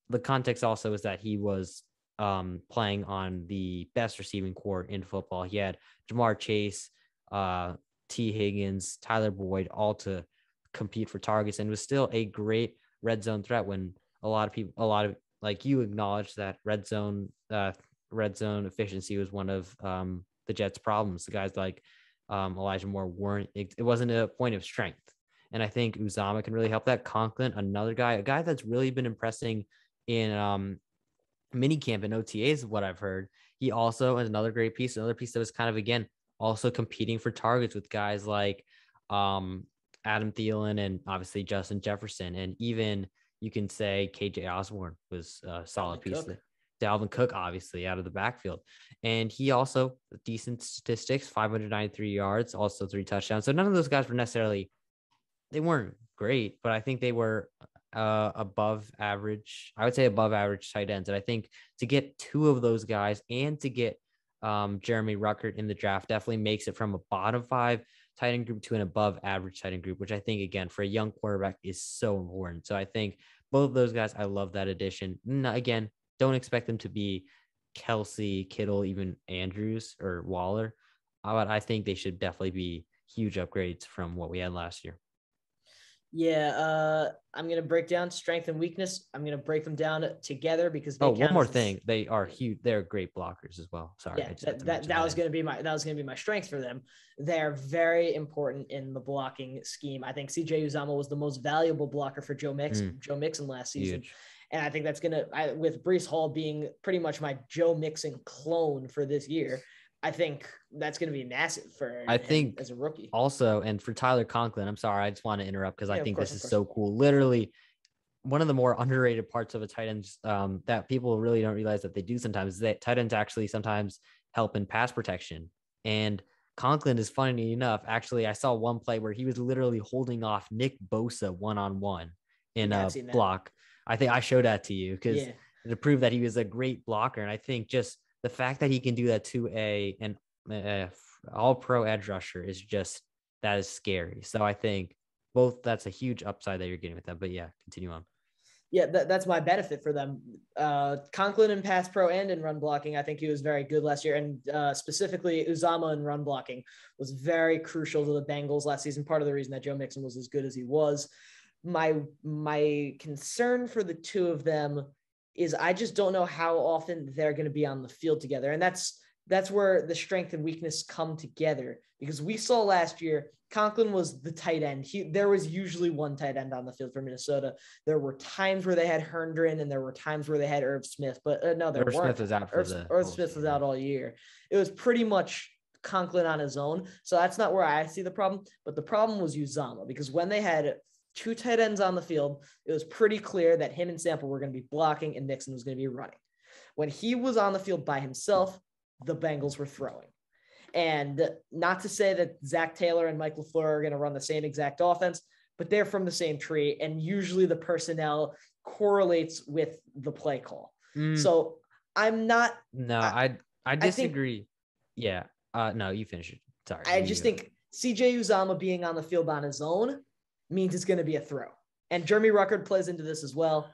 the context also is that he was um, playing on the best receiving corps in football. He had Ja'Marr Chase, uh, Tee Higgins, Tyler Boyd, all to compete for targets, and was still a great red zone threat. When a lot of people, a lot of like you acknowledge that red zone, uh, red zone efficiency was one of um, the Jets' problems. The guys like um, Elijah Moore weren't. It, it wasn't a point of strength, and I think Uzomah can really help that. Conklin, another guy, a guy that's really been impressing in um, mini camp and OTAs, what I've heard. he also is another great piece, another piece that was kind of again also competing for targets with guys like um, Adam Thielen and obviously Justin Jefferson, and even you can say KJ Osborn was a solid Dalvin piece. Cook. Dalvin Cook, obviously, out of the backfield. And he also decent statistics 593 yards, also three touchdowns. So none of those guys were necessarily, they weren't great, but I think they were uh, above average. I would say above average tight ends. And I think to get two of those guys and to get um, Jeremy Ruckert in the draft definitely makes it from a bottom five tight end group to an above average tight end group, which I think, again, for a young quarterback is so important. So I think both of those guys, I love that addition. again, don't expect them to be Kelsey, Kittle, even Andrews or Waller. But I think they should definitely be huge upgrades from what we had last year. Yeah, uh, I'm gonna break down strength and weakness. I'm gonna break them down together because oh, one more thing, they are huge. They're great blockers as well. Sorry, yeah, that, that, that was gonna be my that was gonna be my strength for them. They're very important in the blocking scheme. I think CJ Uzomah was the most valuable blocker for Joe Mix mm. Joe Mixon last season. Huge. And I think that's gonna I, with Breece Hall being pretty much my Joe Mixon clone for this year. I think that's going to be massive for I think as a rookie. Also, and for Tyler Conklin, I'm sorry, I just want to interrupt because yeah, I think course, this is so cool. Literally, one of the more underrated parts of a tight end um, that people really don't realize that they do sometimes is that tight ends actually sometimes help in pass protection. And Conklin is funny enough. Actually, I saw one play where he was literally holding off Nick Bosa one on one in a block. I think I showed that to you because yeah. to prove that he was a great blocker. And I think just the fact that he can do that to a an all pro edge rusher is just that is scary. So I think both that's a huge upside that you're getting with that. But yeah, continue on. Yeah, that, that's my benefit for them. Uh, Conklin in pass pro and in run blocking, I think he was very good last year. And uh, specifically, Uzomah in run blocking was very crucial to the Bengals last season. Part of the reason that Joe Mixon was as good as he was. My my concern for the two of them is I just don't know how often they're going to be on the field together. And that's that's where the strength and weakness come together because we saw last year Conklin was the tight end. He there was usually one tight end on the field for Minnesota. There were times where they had Herndon and there were times where they had Irv Smith, but uh, no, there Irv weren't. Smith was out for Irv, the Smith was out all year. It was pretty much Conklin on his own. So that's not where I see the problem. But the problem was Uzomah because when they had two tight ends on the field, it was pretty clear that him and Sample were going to be blocking and Mixon was going to be running. When he was on the field by himself, the Bengals were throwing. And not to say that Zac Taylor and Mike LaFleur are going to run the same exact offense, but they're from the same tree. And usually the personnel correlates with the play call. Mm. So I'm not. No, I, I, I disagree. I think, yeah. Uh, no, you finish it. Sorry. I just go. think CJ Uzomah being on the field on his own means it's going to be a throw. And Jeremy Ruckert plays into this as well.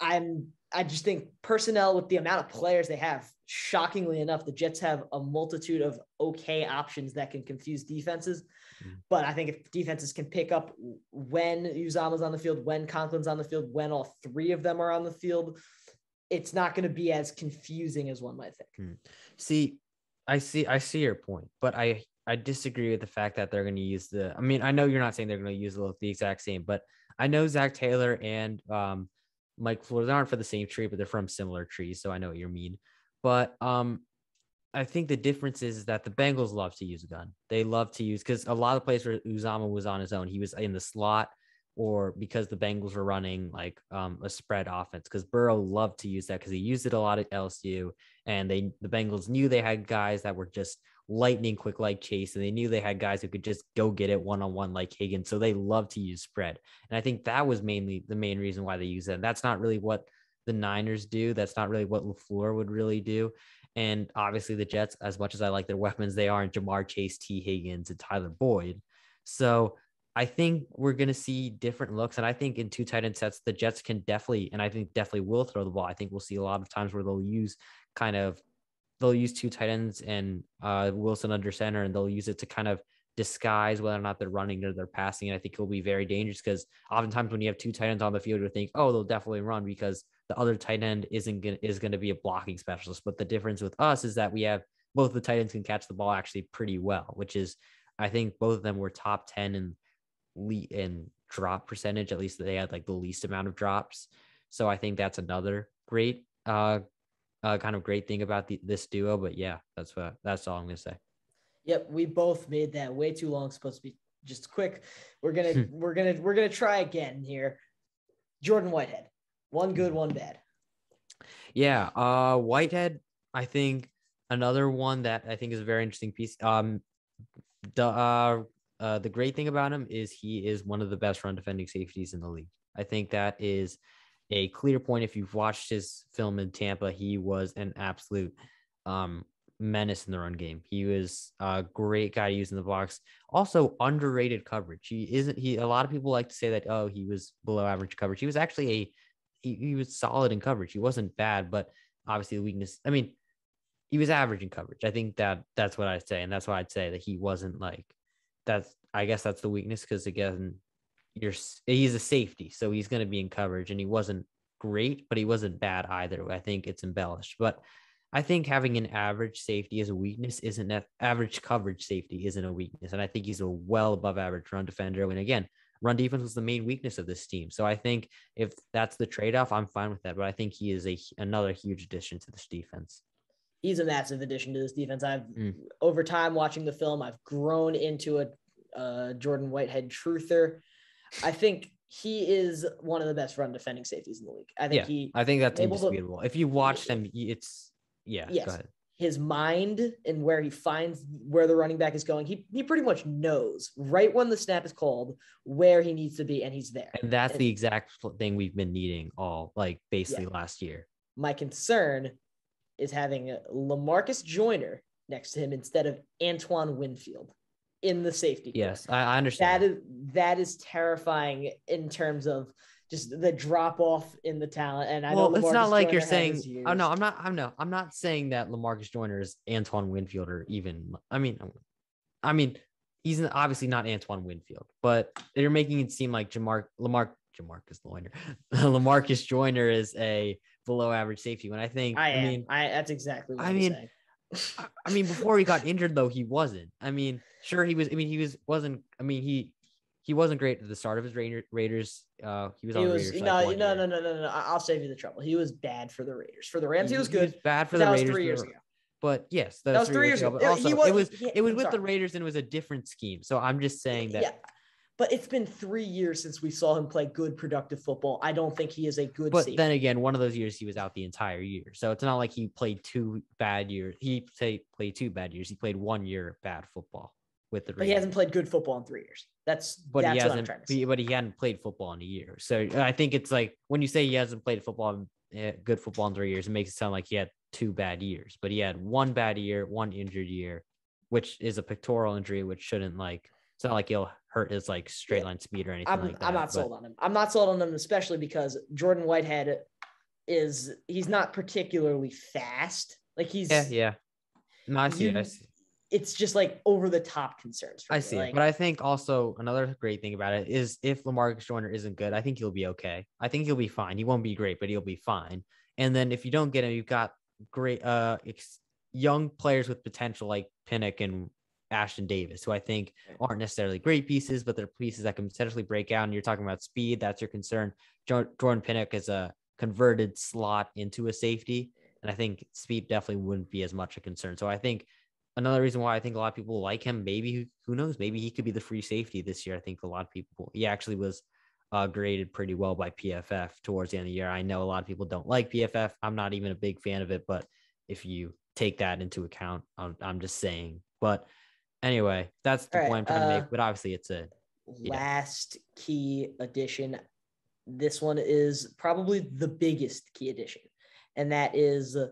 I'm I just think personnel with the amount of players they have, shockingly enough, the Jets have a multitude of okay options that can confuse defenses. Mm. But I think if defenses can pick up when Uzomah's on the field, when Conklin's on the field, when all three of them are on the field, it's not going to be as confusing as one might think. Mm. See, I see I see your point, but I I disagree with the fact that they're going to use the. I mean, I know you're not saying they're going to use the, the exact same, but I know Zac Taylor and um, Mike LaFleur aren't for the same tree, but they're from similar trees, so I know what you mean. But um, I think the difference is, is that the Bengals love to use a gun. They love to use because a lot of places where Uzomah was on his own, he was in the slot or because the Bengals were running like um, a spread offense because Burrow loved to use that because he used it a lot at LSU and they the Bengals knew they had guys that were just lightning quick like Chase and they knew they had guys who could just go get it one on one like Higgins so they love to use spread and I think that was mainly the main reason why they use it. That's not really what the Niners do. That's not really what LaFleur would really do. And obviously the Jets, as much as I like their weapons, they are in Ja'Marr Chase, Tee Higgins, and Tyler Boyd. So I think we're going to see different looks. And I think in two tight end sets, the Jets can definitely, and I think definitely will throw the ball. I think we'll see a lot of times where they'll use kind of, they'll use two tight ends and uh, Wilson under center, and they'll use it to kind of disguise whether or not they're running or they're passing. And I think it'll be very dangerous because oftentimes when you have two tight ends on the field, you think, oh, they'll definitely run because the other tight end isn't going is going to be a blocking specialist. But the difference with us is that we have both the tight ends can catch the ball actually pretty well, which is I think both of them were top 10 in lead in drop percentage. At least they had like the least amount of drops. So I think that's another great uh, uh, kind of great thing about the, this duo. But yeah, that's what that's all I'm gonna say. Yep, we both made that way too long. supposed to be just quick. We're gonna hmm. we're gonna we're gonna try again here. Jordan Whitehead, one good, one bad. Yeah, uh, Whitehead. I think another one that I think is a very interesting piece. Um, the uh, uh, the great thing about him is he is one of the best run defending safeties in the league. I think that is a clear point. If you've watched his film in Tampa, he was an absolute um, menace in the run game. He was a great guy to use in the box. Also underrated coverage. He isn't he a lot of people like to say that oh he was below average coverage. He was actually a he, he was solid in coverage. He wasn't bad, but obviously the weakness. I mean, he was average in coverage. I think that that's what I'd say, and that's why I'd say that he wasn't like that's. I guess that's the weakness because again, you're he's a safety, so he's going to be in coverage, and he wasn't great, but he wasn't bad either. I think it's embellished, but I think having an average safety as a weakness isn't that average coverage safety isn't a weakness. And I think he's a well above average run defender. And again, run defense was the main weakness of this team. So I think if that's the trade off, I'm fine with that. But I think he is a another huge addition to this defense. He's a massive addition to this defense. I've mm. over time watching the film, I've grown into a uh, Jordan Whitehead truther. I think he is one of the best run defending safeties in the league. I think yeah, he. I think that's indisputable. To, if you watch him, it's yeah. Yes. His mind and where he finds where the running back is going, he he pretty much knows right when the snap is called where he needs to be, and he's there. And that's and the exact thing we've been needing all like basically yeah. last year. My concern is having Lamarcus Joyner next to him instead of Antoine Winfield in the safety. Yes, I, I understand. That is that is terrifying in terms of just the drop off in the talent. And I well, know it's not like Joyner you're saying. Oh no, I'm not. I'm no. I'm not saying that Lamarcus Joyner is Antoine Winfield or even. I mean, I mean, he's obviously not Antoine Winfield, but they're making it seem like Jamar Lamar Jamarcus Joyner, [LAUGHS] Lamarcus Joyner is a below average safety. When I think, I, I mean, I that's exactly. What I mean. Saying. I mean, before he got [LAUGHS] injured, though, he wasn't. I mean, sure, he was. I mean, he was wasn't. I mean, he he wasn't great at the start of his Raiders. Uh, he was. He was Raiders no, no, no, no, no, no. I'll save you the trouble. He was bad for the Raiders. For the Rams, he, he was good. Was bad for the Raiders. three years ago. But yes, that, that was three years ago. But also, was, it was he, it was I'm with sorry. the Raiders and it was a different scheme. So I'm just saying that. Yeah. But it's been three years since we saw him play good, productive football. I don't think he is a good. But safety. then again, one of those years he was out the entire year, so it's not like he played two bad years. He played played two bad years. He played one year bad football with the. But he hasn't played good football in three years. That's but that's he hasn't. But he hadn't played football in a year. So I think it's like when you say he hasn't played football, eh, good football in three years, it makes it sound like he had two bad years. But he had one bad year, one injured year, which is a pectoral injury, which shouldn't like. It's not like he'll hurt his like straight line speed or anything I'm, like that. I'm not but... sold on him. I'm not sold on him, especially because Jordan Whitehead is he's not particularly fast. Like he's yeah, yeah. No, I see, you, I see it's just like over the top concerns. I see, like, but I think also another great thing about it is if Lamarcus Joyner isn't good, I think he'll be okay. I think he'll be fine. He won't be great, but he'll be fine. And then if you don't get him, you've got great uh ex- young players with potential like Pinnock and Ashtyn Davis, who I think aren't necessarily great pieces, but they're pieces that can potentially break out. And you're talking about speed, that's your concern. Jordan Pinnock is a converted slot into a safety. And I think speed definitely wouldn't be as much a concern. So I think another reason why I think a lot of people like him. Maybe who knows? Maybe he could be the free safety this year. I think a lot of people. He actually was uh, graded pretty well by PFF towards the end of the year. I know a lot of people don't like PFF. I'm not even a big fan of it, but if you take that into account, I'm, I'm just saying. But anyway, that's the point I'm trying uh, to make. But obviously, it's a last key addition. This one is probably the biggest key addition, and that is. Uh,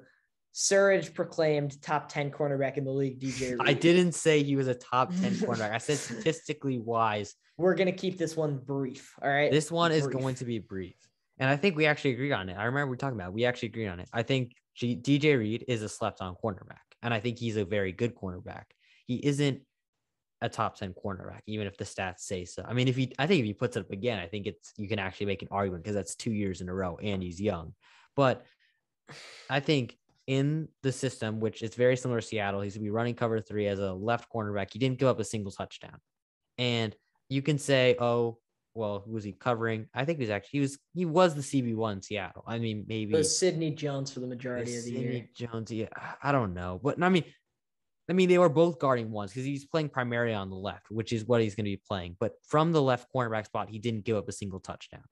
Surridge proclaimed top 10 cornerback in the league, DJ. [LAUGHS] Reed. I didn't say he was a top 10 [LAUGHS] cornerback. I said statistically wise. We're going to keep this one brief. All right. This one brief. is going to be brief. And I think we actually agree on it. I remember we are talking about it. We actually agree on it. I think G- DJ Reed is a slept on cornerback. And I think he's a very good cornerback. He isn't a top 10 cornerback, even if the stats say so. I mean, if he, I think if he puts it up again, I think it's, you can actually make an argument because that's two years in a row and he's young. But I think in the system, which is very similar to Seattle. He's gonna be running cover three as a left cornerback. He didn't give up a single touchdown. And you can say, oh, well, who was he covering? I think he was actually he was he was the CB one Seattle. I mean, maybe it was Sidney Jones for the majority of the Sidney year. Jones. Yeah, I don't know, but I mean, I mean they were both guarding ones because he's playing primarily on the left, which is what he's going to be playing. But from the left cornerback spot, he didn't give up a single touchdown,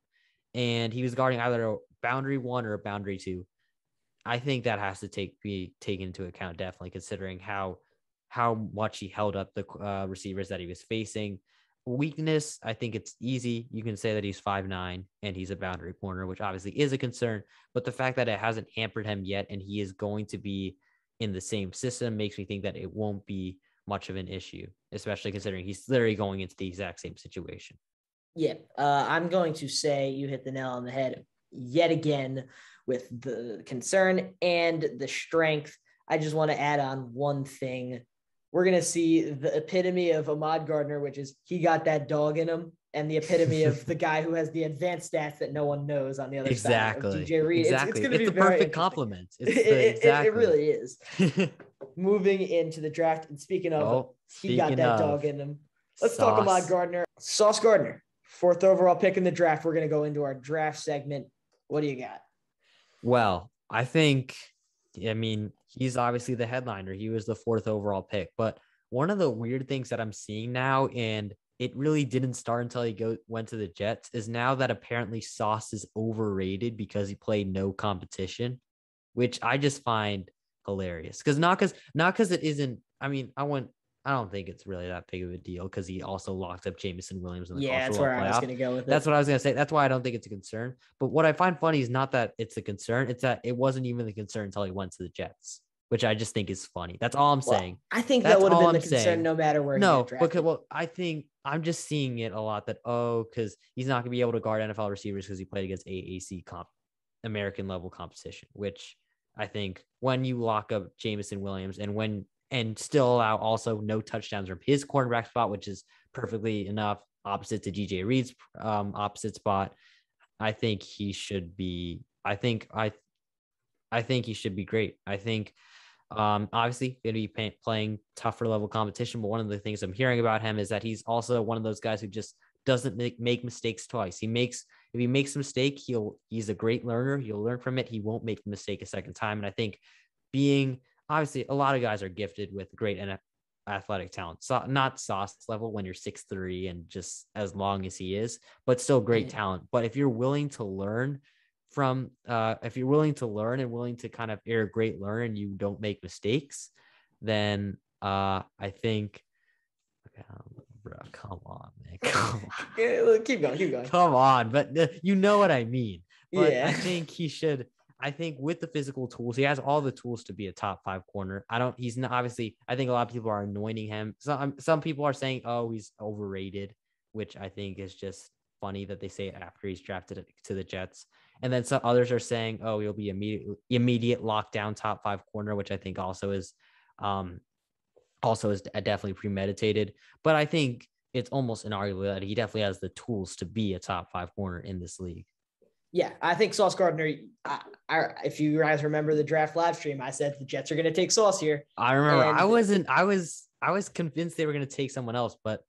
and he was guarding either a boundary one or a boundary two. I think that has to take be taken into account definitely, considering how how much he held up the uh, receivers that he was facing. Weakness, I think it's easy. You can say that he's five nine and he's a boundary corner, which obviously is a concern. But the fact that it hasn't hampered him yet, and he is going to be in the same system, makes me think that it won't be much of an issue, especially considering he's literally going into the exact same situation. Yeah, uh, I'm going to say you hit the nail on the head yet again with the concern and the strength. I just want to add on one thing. We're going to see the epitome of Ahmad Gardner, which is he got that dog in him, and the epitome of [LAUGHS] the guy who has the advanced stats that no one knows on the other exactly. side. DJ Reed. Exactly. It's, it's, it's the perfect compliment. It's [LAUGHS] it, the, exactly. it, it, really is. [LAUGHS] Moving into the draft, and speaking of, oh, he got that of, dog in him. Let's Sauce. talk about Gardner. Sauce Gardner, fourth overall pick in the draft. We're going to go into our draft segment. What do you got? Well, I think, I mean, he's obviously the headliner. He was the fourth overall pick. But one of the weird things that I'm seeing now, and it really didn't start until he go went to the Jets, is now that apparently Sauce is overrated because he played no competition, which I just find hilarious. Because not because not because it isn't. I mean, I want I don't think it's really that big of a deal because he also locked up Jameson Williams in the yeah, that's where playoff. I was going to go with it. That's what I was going to say. That's why I don't think it's a concern. But what I find funny is not that it's a concern; it's that it wasn't even the concern until he went to the Jets, which I just think is funny. That's all I'm well, saying. I think that's that would have been I'm the concern saying. no matter where. No, because well, I think I'm just seeing it a lot that oh, because he's not going to be able to guard NFL receivers because he played against AAC comp, American level competition, which I think when you lock up Jameson Williams and when and still allow also no touchdowns from his cornerback spot, which is perfectly enough opposite to DJ Reed's um, opposite spot. I think he should be. I think I, I think he should be great. I think, um, obviously going to be pay, playing tougher level competition. But one of the things I'm hearing about him is that he's also one of those guys who just doesn't make, make mistakes twice. He makes if he makes a mistake, he'll he's a great learner. He'll learn from it. He won't make the mistake a second time. And I think being obviously a lot of guys are gifted with great athletic talent. So not sauce level when you're six three and just as long as he is, but still great yeah. talent. But if you're willing to learn from uh if you're willing to learn and willing to kind of you're a great learner and you don't make mistakes, then uh I think bro, come on, man. [LAUGHS] Come on. [LAUGHS] Yeah, keep going, keep going. Come on, but uh, you know what I mean. But yeah. I think he should I think with the physical tools, he has all the tools to be a top five corner. I don't, he's not obviously, I think a lot of people are anointing him. Some, some people are saying, oh, he's overrated, which I think is just funny that they say it after he's drafted to the Jets. And then some others are saying, oh, he'll be immediate, immediate lockdown top five corner, which I think also is, um, also is definitely premeditated. But I think it's almost inarguable that he definitely has the tools to be a top five corner in this league. Yeah, I think Sauce Gardner. I, I, if you guys remember the draft live stream, I said the Jets are going to take Sauce here. I remember. And I wasn't. I was. I was convinced they were going to take someone else, but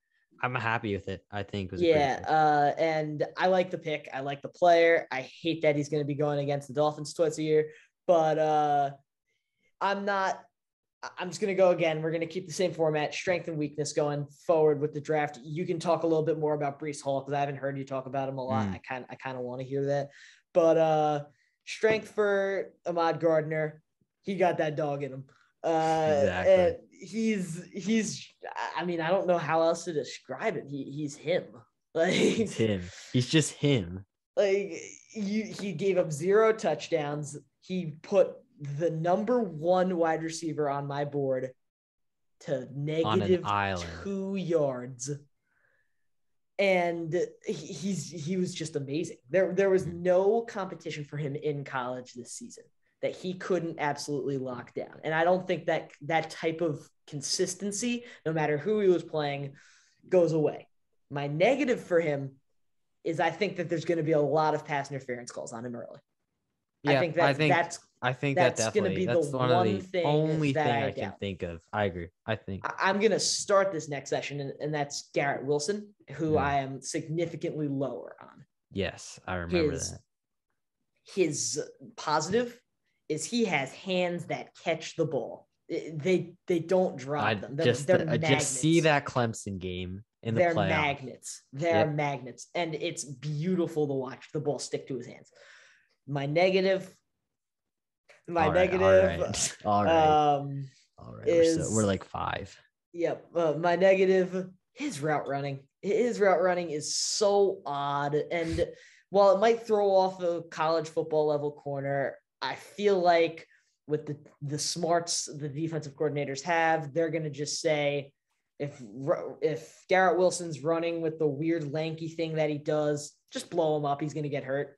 I'm happy with it. I think. yeah, uh, and I like the pick. I like the player. I hate that he's going to be going against the Dolphins twice a year, but uh, I'm not. I'm just going to go again. We're going to keep the same format, strength and weakness going forward with the draft. You can talk a little bit more about Breece Hall because I haven't heard you talk about him a lot. Mm. I kind I kind of want to hear that. But uh, strength for Ahmad Gardner, he got that dog in him. Uh, exactly. He's he's. I mean, I don't know how else to describe it. He he's him. [LAUGHS] Like he's him. He's just him. Like you, he gave up zero touchdowns. He put the number one wide receiver on my board to negative two yards. And he's he was just amazing. There there was mm-hmm. no competition for him in college this season that he couldn't absolutely lock down. And I don't think that that type of consistency, no matter who he was playing, goes away. My negative for him is I think that there's going to be a lot of pass interference calls on him early. Yeah, I think, that's, I think that's I think That's that gonna definitely be the one, one of the thing only thing I I, can think of. I agree. I think I- I'm gonna start this next session, and, and that's Garrett Wilson, who Yeah. I am significantly lower on. yes, I remember His that. his positive is he has hands that catch the ball. They they don't drop I them. They're, just they're I just see that Clemson game in the they're playoff. magnets. They're Yep. magnets, and it's beautiful to watch the ball stick to his hands. My negative, my All right, negative, All right. All right. um, all right. We're, so, we're like five. Yep. Uh, my negative, his route running. His route running is so odd. And while it might throw off a college football level corner, I feel like with the, the smarts the defensive coordinators have, they're going to just say, if if Garrett Wilson's running with the weird lanky thing that he does, just blow him up. He's going to get hurt,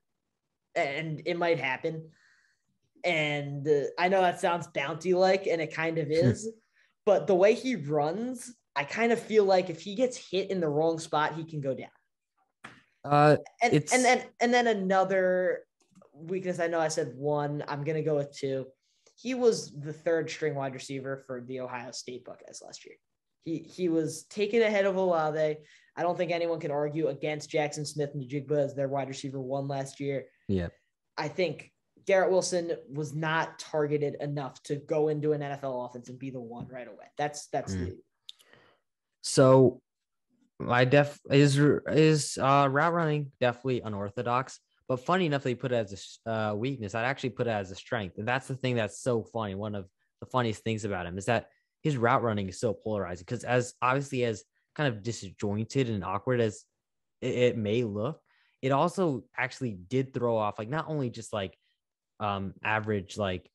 and it might happen. And uh, I know that sounds bounty like, and it kind of [LAUGHS] is, but the way he runs, I kind of feel like if he gets hit in the wrong spot, he can go down. Uh, And and then and then another weakness. I know I said one. I'm gonna go with two. He was the third string wide receiver for the Ohio State Buckeyes last year. He he was taken ahead of Olave. I don't think anyone can argue against Jaxon Smith-Njigba as their wide receiver one last year. yeah. I think Garrett Wilson was not targeted enough to go into an NFL offense and be the one right away. That's that's Mm. the So my def is is uh route running definitely unorthodox, but funny enough, they put it as a uh, weakness. I'd actually put it as a strength, and that's the thing that's so funny. One of the funniest things about him is that his route running is so polarizing because as obviously as kind of disjointed and awkward as it, it may look, it also actually did throw off like not only just like um average like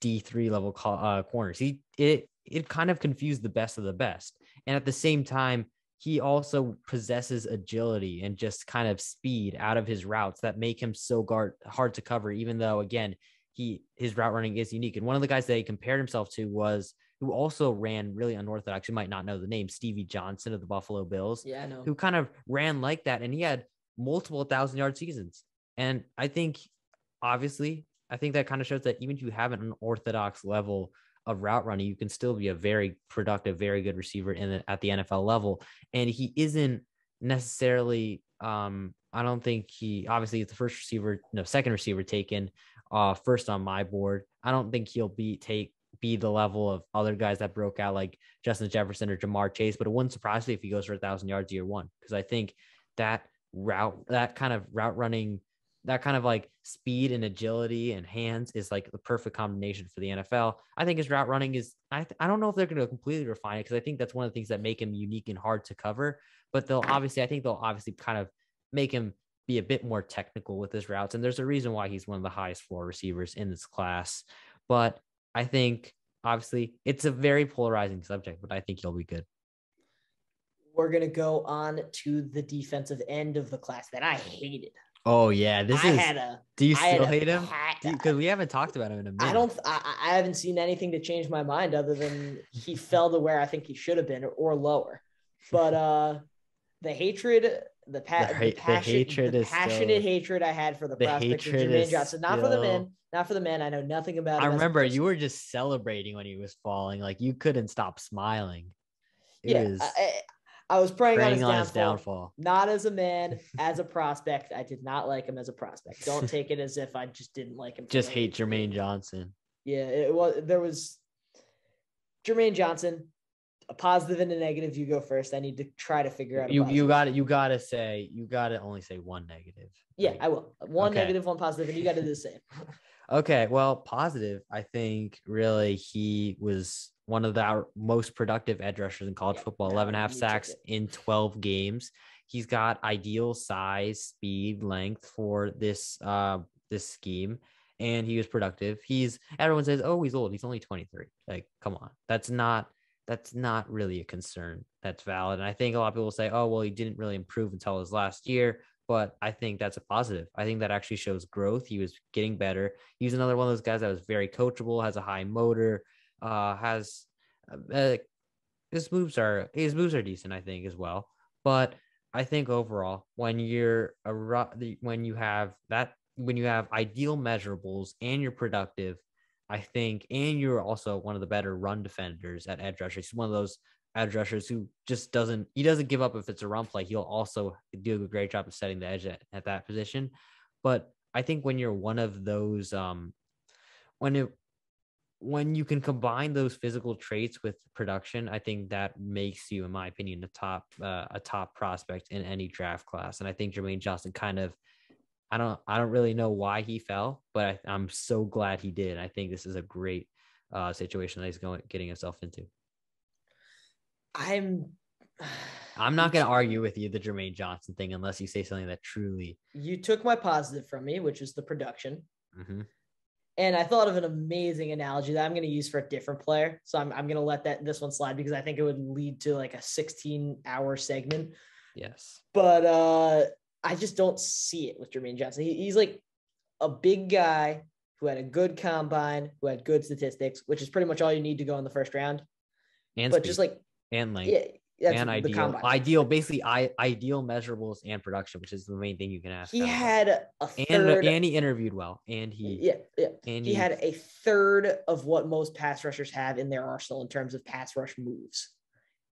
D3 level co- uh, corners. He it it kind of confused the best of the best. And at the same time, he also possesses agility and just kind of speed out of his routes that make him so guard, hard to cover, even though again, he his route running is unique. And one of the guys that he compared himself to was who also ran really unorthodox. You might not know the name Stevie Johnson of the Buffalo Bills yeah, I know. who kind of ran like that and he had multiple thousand yard seasons. And I think obviously, I think that kind of shows that even if you have an unorthodox level of route running, you can still be a very productive, very good receiver in the, at the NFL level. And he isn't necessarily um I don't think he obviously is the first receiver, no, second receiver taken uh first on my board. I don't think he'll be take be the level of other guys that broke out like Justin Jefferson or Ja'Marr Chase, but it wouldn't surprise me if he goes for a thousand yards year one because I think that route, that kind of route running, that kind of like speed and agility and hands is like the perfect combination for the NFL. I think his route running is, I, I don't know if they're going to completely refine it because I think that's one of the things that make him unique and hard to cover. But they'll obviously, I think they'll obviously kind of make him be a bit more technical with his routes. And there's a reason why he's one of the highest floor receivers in this class. But I think obviously it's a very polarizing subject, but I think he'll be good. We're gonna go on to the defensive end of the class that I hated. Oh yeah, this I is. had a. do you still a hate him? Because we haven't talked about him in a minute. I don't. I, I haven't seen anything to change my mind other than he [LAUGHS] fell to where I think he should have been or, or lower. But uh, the hatred, the, pa- The the, hate- the passion, hatred the passionate still- hatred I had for the, the prospect of Jermaine Johnson, not for the men, not for the men. I know nothing about. I remember you were just celebrating when he was falling. Like you couldn't stop smiling. It Yeah, was I, I, was praying, on, his, on his downfall. downfall. Not as a man, [LAUGHS] as a prospect. I did not like him as a prospect. Don't [LAUGHS] take it as if I just didn't like him. Just hate. Jermaine Johnson. Yeah, it was. There was Jermaine Johnson. A positive and a negative. You go first. I need to try to figure out. You you got to You got to say you got to only say one negative. Yeah, Like, I will. One Okay. negative, one positive, and you got to do the same. [LAUGHS] Okay, well, positive. I think really he was one of the our most productive edge rushers in college Yeah, football. 11 and half sacks in 12 games. He's got ideal size, speed, length for this uh this scheme, and he was productive. He's everyone says, "Oh, he's old. He's only 23." Like, come on, that's not that's not really a concern. That's valid, and I think a lot of people say, "Oh, well, he didn't really improve until his last year." But I think that's a positive. I think that actually shows growth. He was getting better he's another one of those guys that was very coachable, has a high motor, uh, has uh, his moves are his moves are decent, I think, as well. But I think overall, when you're a when you have that when you have ideal measurables and you're productive, I think, and you're also one of the better run defenders at edge rushers. He's one of those edge rushers who just doesn't he doesn't give up if it's a run play. He'll also do a great job of setting the edge at, at that position. But I think when you're one of those um when it when you can combine those physical traits with production, I think that makes you, in my opinion, a top uh, a top prospect in any draft class. And I think Jermaine Johnson kind of, I don't I don't really know why he fell, but I, I'm so glad he did. I think this is a great uh, situation that he's going getting himself into. I'm. I'm not going to argue with you the Jermaine Johnson thing unless you say something that truly. You took my positive from me, which is the production. Mm-hmm. And I thought of an amazing analogy that I'm going to use for a different player. So I'm, I'm going to let that this one slide because I think it would lead to like a 16 hour segment. Yes. But uh, I just don't see it with Jermaine Johnson. He, he's like a big guy who had a good combine, who had good statistics, which is pretty much all you need to go in the first round. And but speed. just like and length. yeah, that's and ideal, ideal, basically I, ideal measurables and production, which is the main thing you can ask. He had a and uh, third. and he interviewed well, and he yeah, yeah. and He had a third of what most pass rushers have in their arsenal in terms of pass rush moves.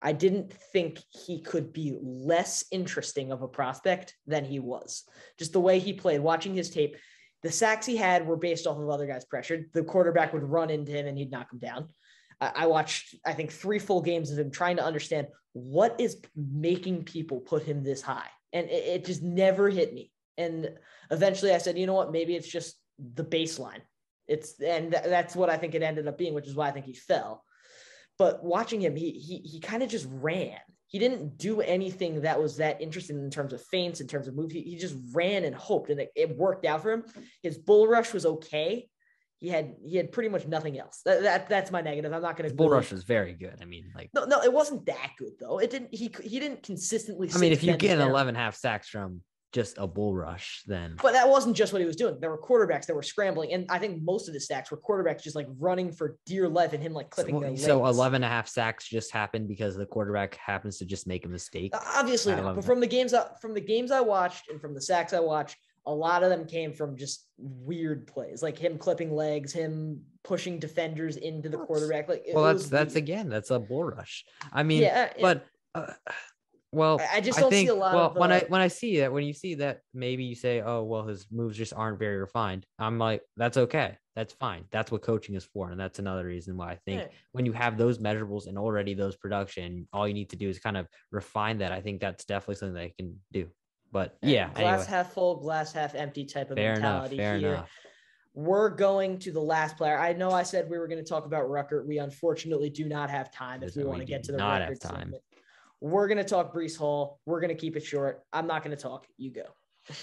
I didn't think he could be less interesting of a prospect than he was. Just the way he played, watching his tape, the sacks he had were based off of other guys pressured. The quarterback would run into him and he'd knock him down. I watched, I think, three full games of him trying to understand what is making people put him this high. And it, it just never hit me. And eventually I said, you know what? Maybe it's just the baseline. It's and th- that's what I think it ended up being, which is why I think he fell. But watching him, he he he kind of just ran. He didn't do anything that was that interesting in terms of feints, in terms of moves. He, he just ran and hoped, and it, it worked out for him. His bull rush was okay. He had he had pretty much nothing else. That, that that's my negative. I'm not going to bull rush is very good. I mean, like No, no, it wasn't that good though. It didn't. He he didn't consistently. I mean, if you get an down. 11 half sacks from just a bull rush, then But that wasn't just what he was doing. There were quarterbacks that were scrambling, and I think most of the sacks were quarterbacks just like running for dear life and him like clipping so, so 11 and a half sacks just happened because the quarterback happens to just make a mistake. Obviously not. But from the games I, from the games I watched and from the sacks I watched, a lot of them came from just weird plays, like him clipping legs, him pushing defenders into the quarterback. Like Well, that's was that's weird. again, that's a bull rush. I mean, yeah, yeah. but uh, well, I- I just don't think see a lot well of when I when I see that when you see that maybe you say oh well his moves just aren't very refined. I'm like that's okay. That's fine. That's what coaching is for, and that's another reason why I think yeah. when you have those measurables and already those production, all you need to do is kind of refine that. I think that's definitely something that they can do. But yeah, glass anyway, half full, glass half empty type of fair enough. mentality Fair here. enough. We're going to the last player. I know I said we were going to talk about Ruckert. We unfortunately do not have time if we we want to get to the not have record time. segment. We're going to talk Breece Hall. We're going to keep it short. I'm not going to talk. You go.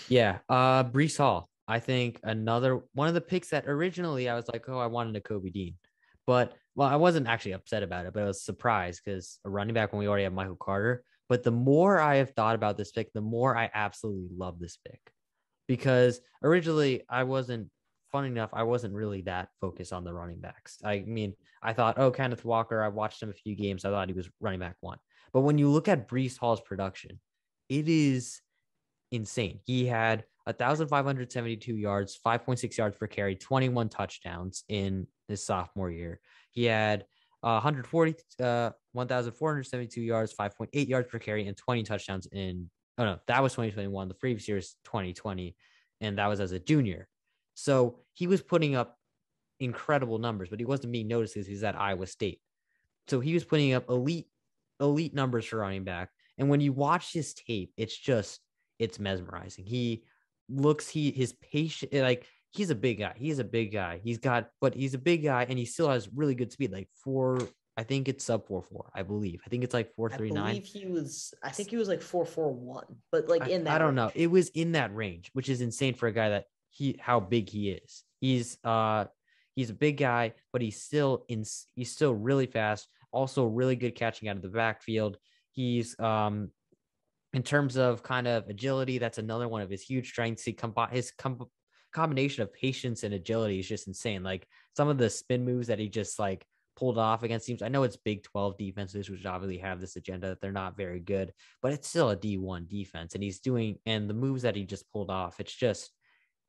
Yeah, uh, Breece Hall. I think another one of the picks that originally I was like, oh, I wanted a Kobe Dean, but well, I wasn't actually upset about it, but I was surprised because a running back when we already have Michael Carter. But the more I have thought about this pick, the more I absolutely love this pick because originally I wasn't. Funny enough, I wasn't really that focused on the running backs. I mean, I thought, oh, Kenneth Walker. I watched him a few games. I thought he was running back one. But when you look at Breece Hall's production, it is insane. He had 1,572 yards, 5.6 yards per carry, 21 touchdowns in his sophomore year. He had uh, 140, uh, 1,472 yards, 5.8 yards per carry, and 20 touchdowns in. Oh no, that was 2021. The previous year is 2020, and that was as a junior. So he was putting up incredible numbers, but he wasn't being noticed because he's at Iowa State. So he was putting up elite, elite numbers for running back. And when you watch his tape, it's just it's mesmerizing. He looks he his patient like he's a big guy. He's a big guy. He's got but he's a big guy and he still has really good speed. Like four, I think it's sub four four. I believe. I think it's like four three nine. I believe he was. I think he was like four four one, but like I, in that. I don't know. It was in that range, which is insane for a guy that he how big he is. He's uh he's a big guy, but he's still in he's still really fast, also really good catching out of the backfield. He's um in terms of kind of agility, that's another one of his huge strengths. He combi- his com- combination of patience and agility is just insane. Like some of the spin moves that he just like pulled off against teams. I know it's Big 12 defenses, which obviously have this agenda that they're not very good, but it's still a D1 defense. And he's doing, and the moves that he just pulled off, it's just,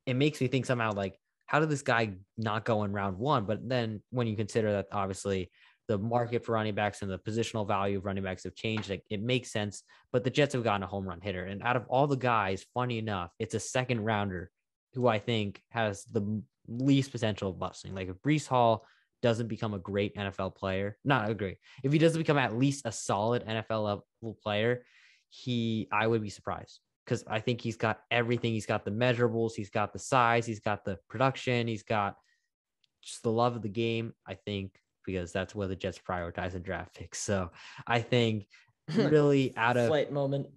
it makes me think somehow like, how did this guy not go in round one? But then when you consider that obviously the market for running backs and the positional value of running backs have changed, like, it makes sense. But the Jets have gotten a home run hitter. And out of all the guys, funny enough, it's a second rounder who I think has the least potential of busting. Like if Breece Hall doesn't become a great NFL player, not a great, if he doesn't become at least a solid NFL level player, he I would be surprised because I think he's got everything. He's got the measurables, he's got the size, he's got the production, he's got just the love of the game. I think because that's where the Jets prioritize in draft picks. So I think [LAUGHS] really out of flight moment.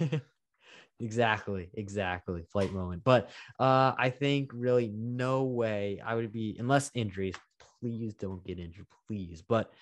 [LAUGHS] exactly, exactly, flight moment. But uh, I think really no way I would be unless injuries. Please don't get injured, please. But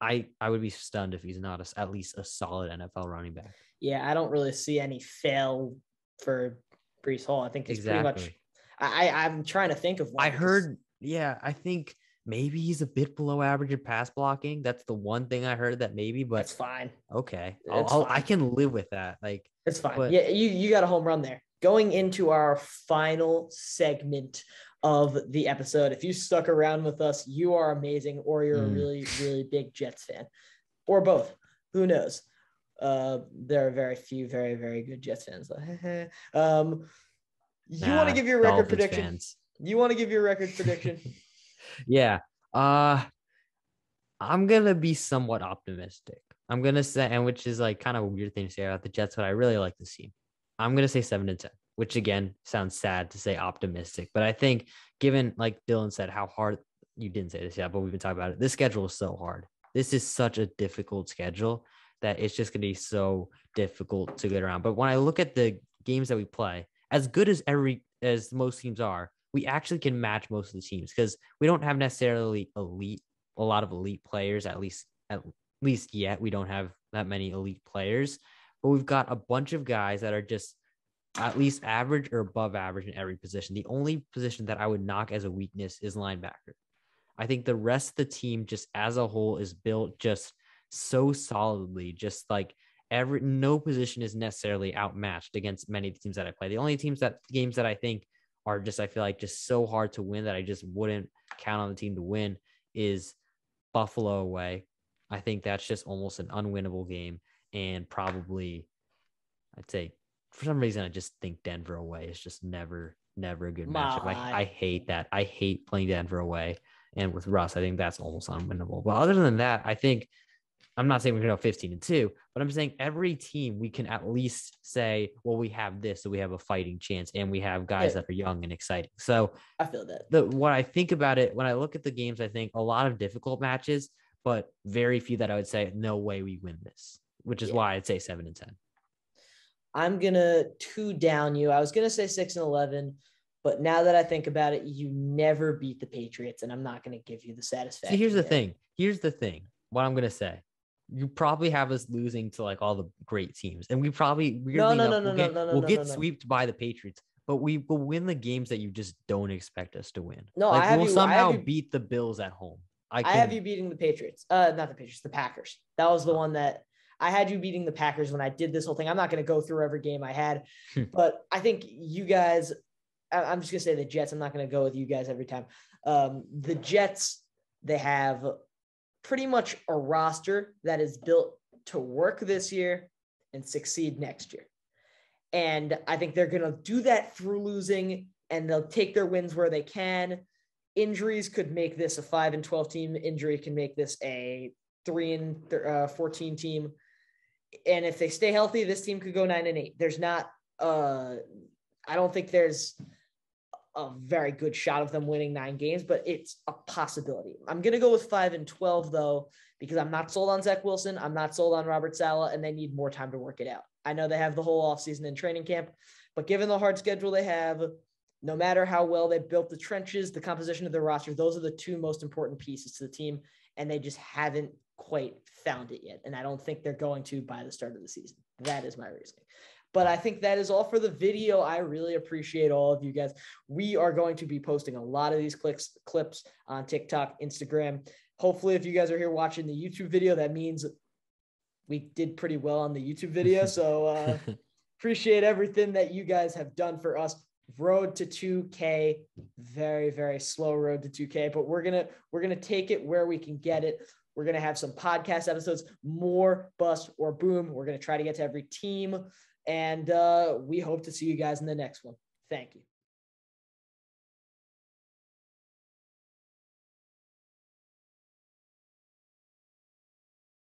I I would be stunned if he's not a, at least a solid NFL running back. Yeah, I don't really see any fail for Breece Hall. I think he's exactly. pretty much. I I'm trying to think of. One I heard. Yeah, I think maybe he's a bit below average in pass blocking. That's the one thing I heard that maybe, but it's fine. Okay, I'll, I'll, i can live with that. Like it's fine. But, yeah, you you got a home run there. Going into our final segment of the episode. If you stuck around with us, you are amazing, or you're mm. a really, really big Jets fan, or both. Who knows? Uh, there are very few, very, very good Jets fans. [LAUGHS] um, you nah, want to give your record Dolphins prediction? Fans. You want to give your record prediction? [LAUGHS] yeah. Uh, I'm gonna be somewhat optimistic. I'm gonna say, and which is like kind of a weird thing to say about the Jets, but I really like the team. I'm gonna say seven to ten which again sounds sad to say optimistic, but I think given like Dylan said, how hard you didn't say this yet, but we've been talking about it. This schedule is so hard. This is such a difficult schedule that it's just going to be so difficult to get around. But when I look at the games that we play, as good as every as most teams are, we actually can match most of the teams because we don't have necessarily elite a lot of elite players at least at least yet we don't have that many elite players but we've got a bunch of guys that are just at least average or above average in every position. The only position that I would knock as a weakness is linebacker. I think the rest of the team, just as a whole, is built just so solidly, just like every no position is necessarily outmatched against many of the teams that I play. The only teams that games that I think are just I feel like just so hard to win that I just wouldn't count on the team to win is Buffalo away. I think that's just almost an unwinnable game and probably I'd say for some reason, I just think Denver away is just never, never a good matchup. I, I hate that. I hate playing Denver away. And with Russ, I think that's almost unwinnable. But other than that, I think I'm not saying we're going to go 15 and 2, but I'm saying every team we can at least say, well, we have this, so we have a fighting chance, and we have guys that are young and exciting. So I feel that. The what I think about it when I look at the games, I think a lot of difficult matches, but very few that I would say, no way we win this, which is yeah. why I'd say seven and 10. I'm gonna two down you. I was gonna say six and eleven, but now that I think about it, you never beat the Patriots, and I'm not gonna give you the satisfaction. See, here's the thing. Here's the thing. What I'm gonna say. You probably have us losing to like all the great teams, and we probably weirdly no, no, enough, no, no, we'll get, no, no, we'll no, get no, swept by the Patriots, but we will win the games that you just don't expect us to win. No, like, I have we'll you, somehow you, beat the Bills at home. I, I have you beating the Patriots. Uh, not the Patriots, the Packers. That was the one that I had you beating the Packers when I did this whole thing. I'm not going to go through every game I had, hmm. but I think you guys, I'm just going to say the Jets. I'm not going to go with you guys every time. Um, the Jets, they have pretty much a roster that is built to work this year and succeed next year. And I think they're going to do that through losing and they'll take their wins where they can. Injuries could make this a 5 and 12 team. Injury can make this a 3 and uh, 14 team and if they stay healthy, this team could go nine and eight. There's not, uh, I don't think there's a very good shot of them winning nine games, but it's a possibility. I'm gonna go with five and twelve though, because I'm not sold on Zach Wilson. I'm not sold on Robert Saleh, and they need more time to work it out. I know they have the whole offseason in training camp, but given the hard schedule they have, no matter how well they built the trenches, the composition of their roster, those are the two most important pieces to the team, and they just haven't quite found it yet. And I don't think they're going to by the start of the season. That is my reasoning. But I think that is all for the video. I really appreciate all of you guys. We are going to be posting a lot of these clicks, clips on TikTok, Instagram. Hopefully, if you guys are here watching the YouTube video, that means we did pretty well on the YouTube video. So uh, [LAUGHS] appreciate everything that you guys have done for us. road to 2K, very, very slow road to 2K, but we're gonna we're gonna take it where we can get it. We're gonna have some podcast episodes, more bust or boom. We're gonna try to get to every team, and uh, we hope to see you guys in the next one. Thank you.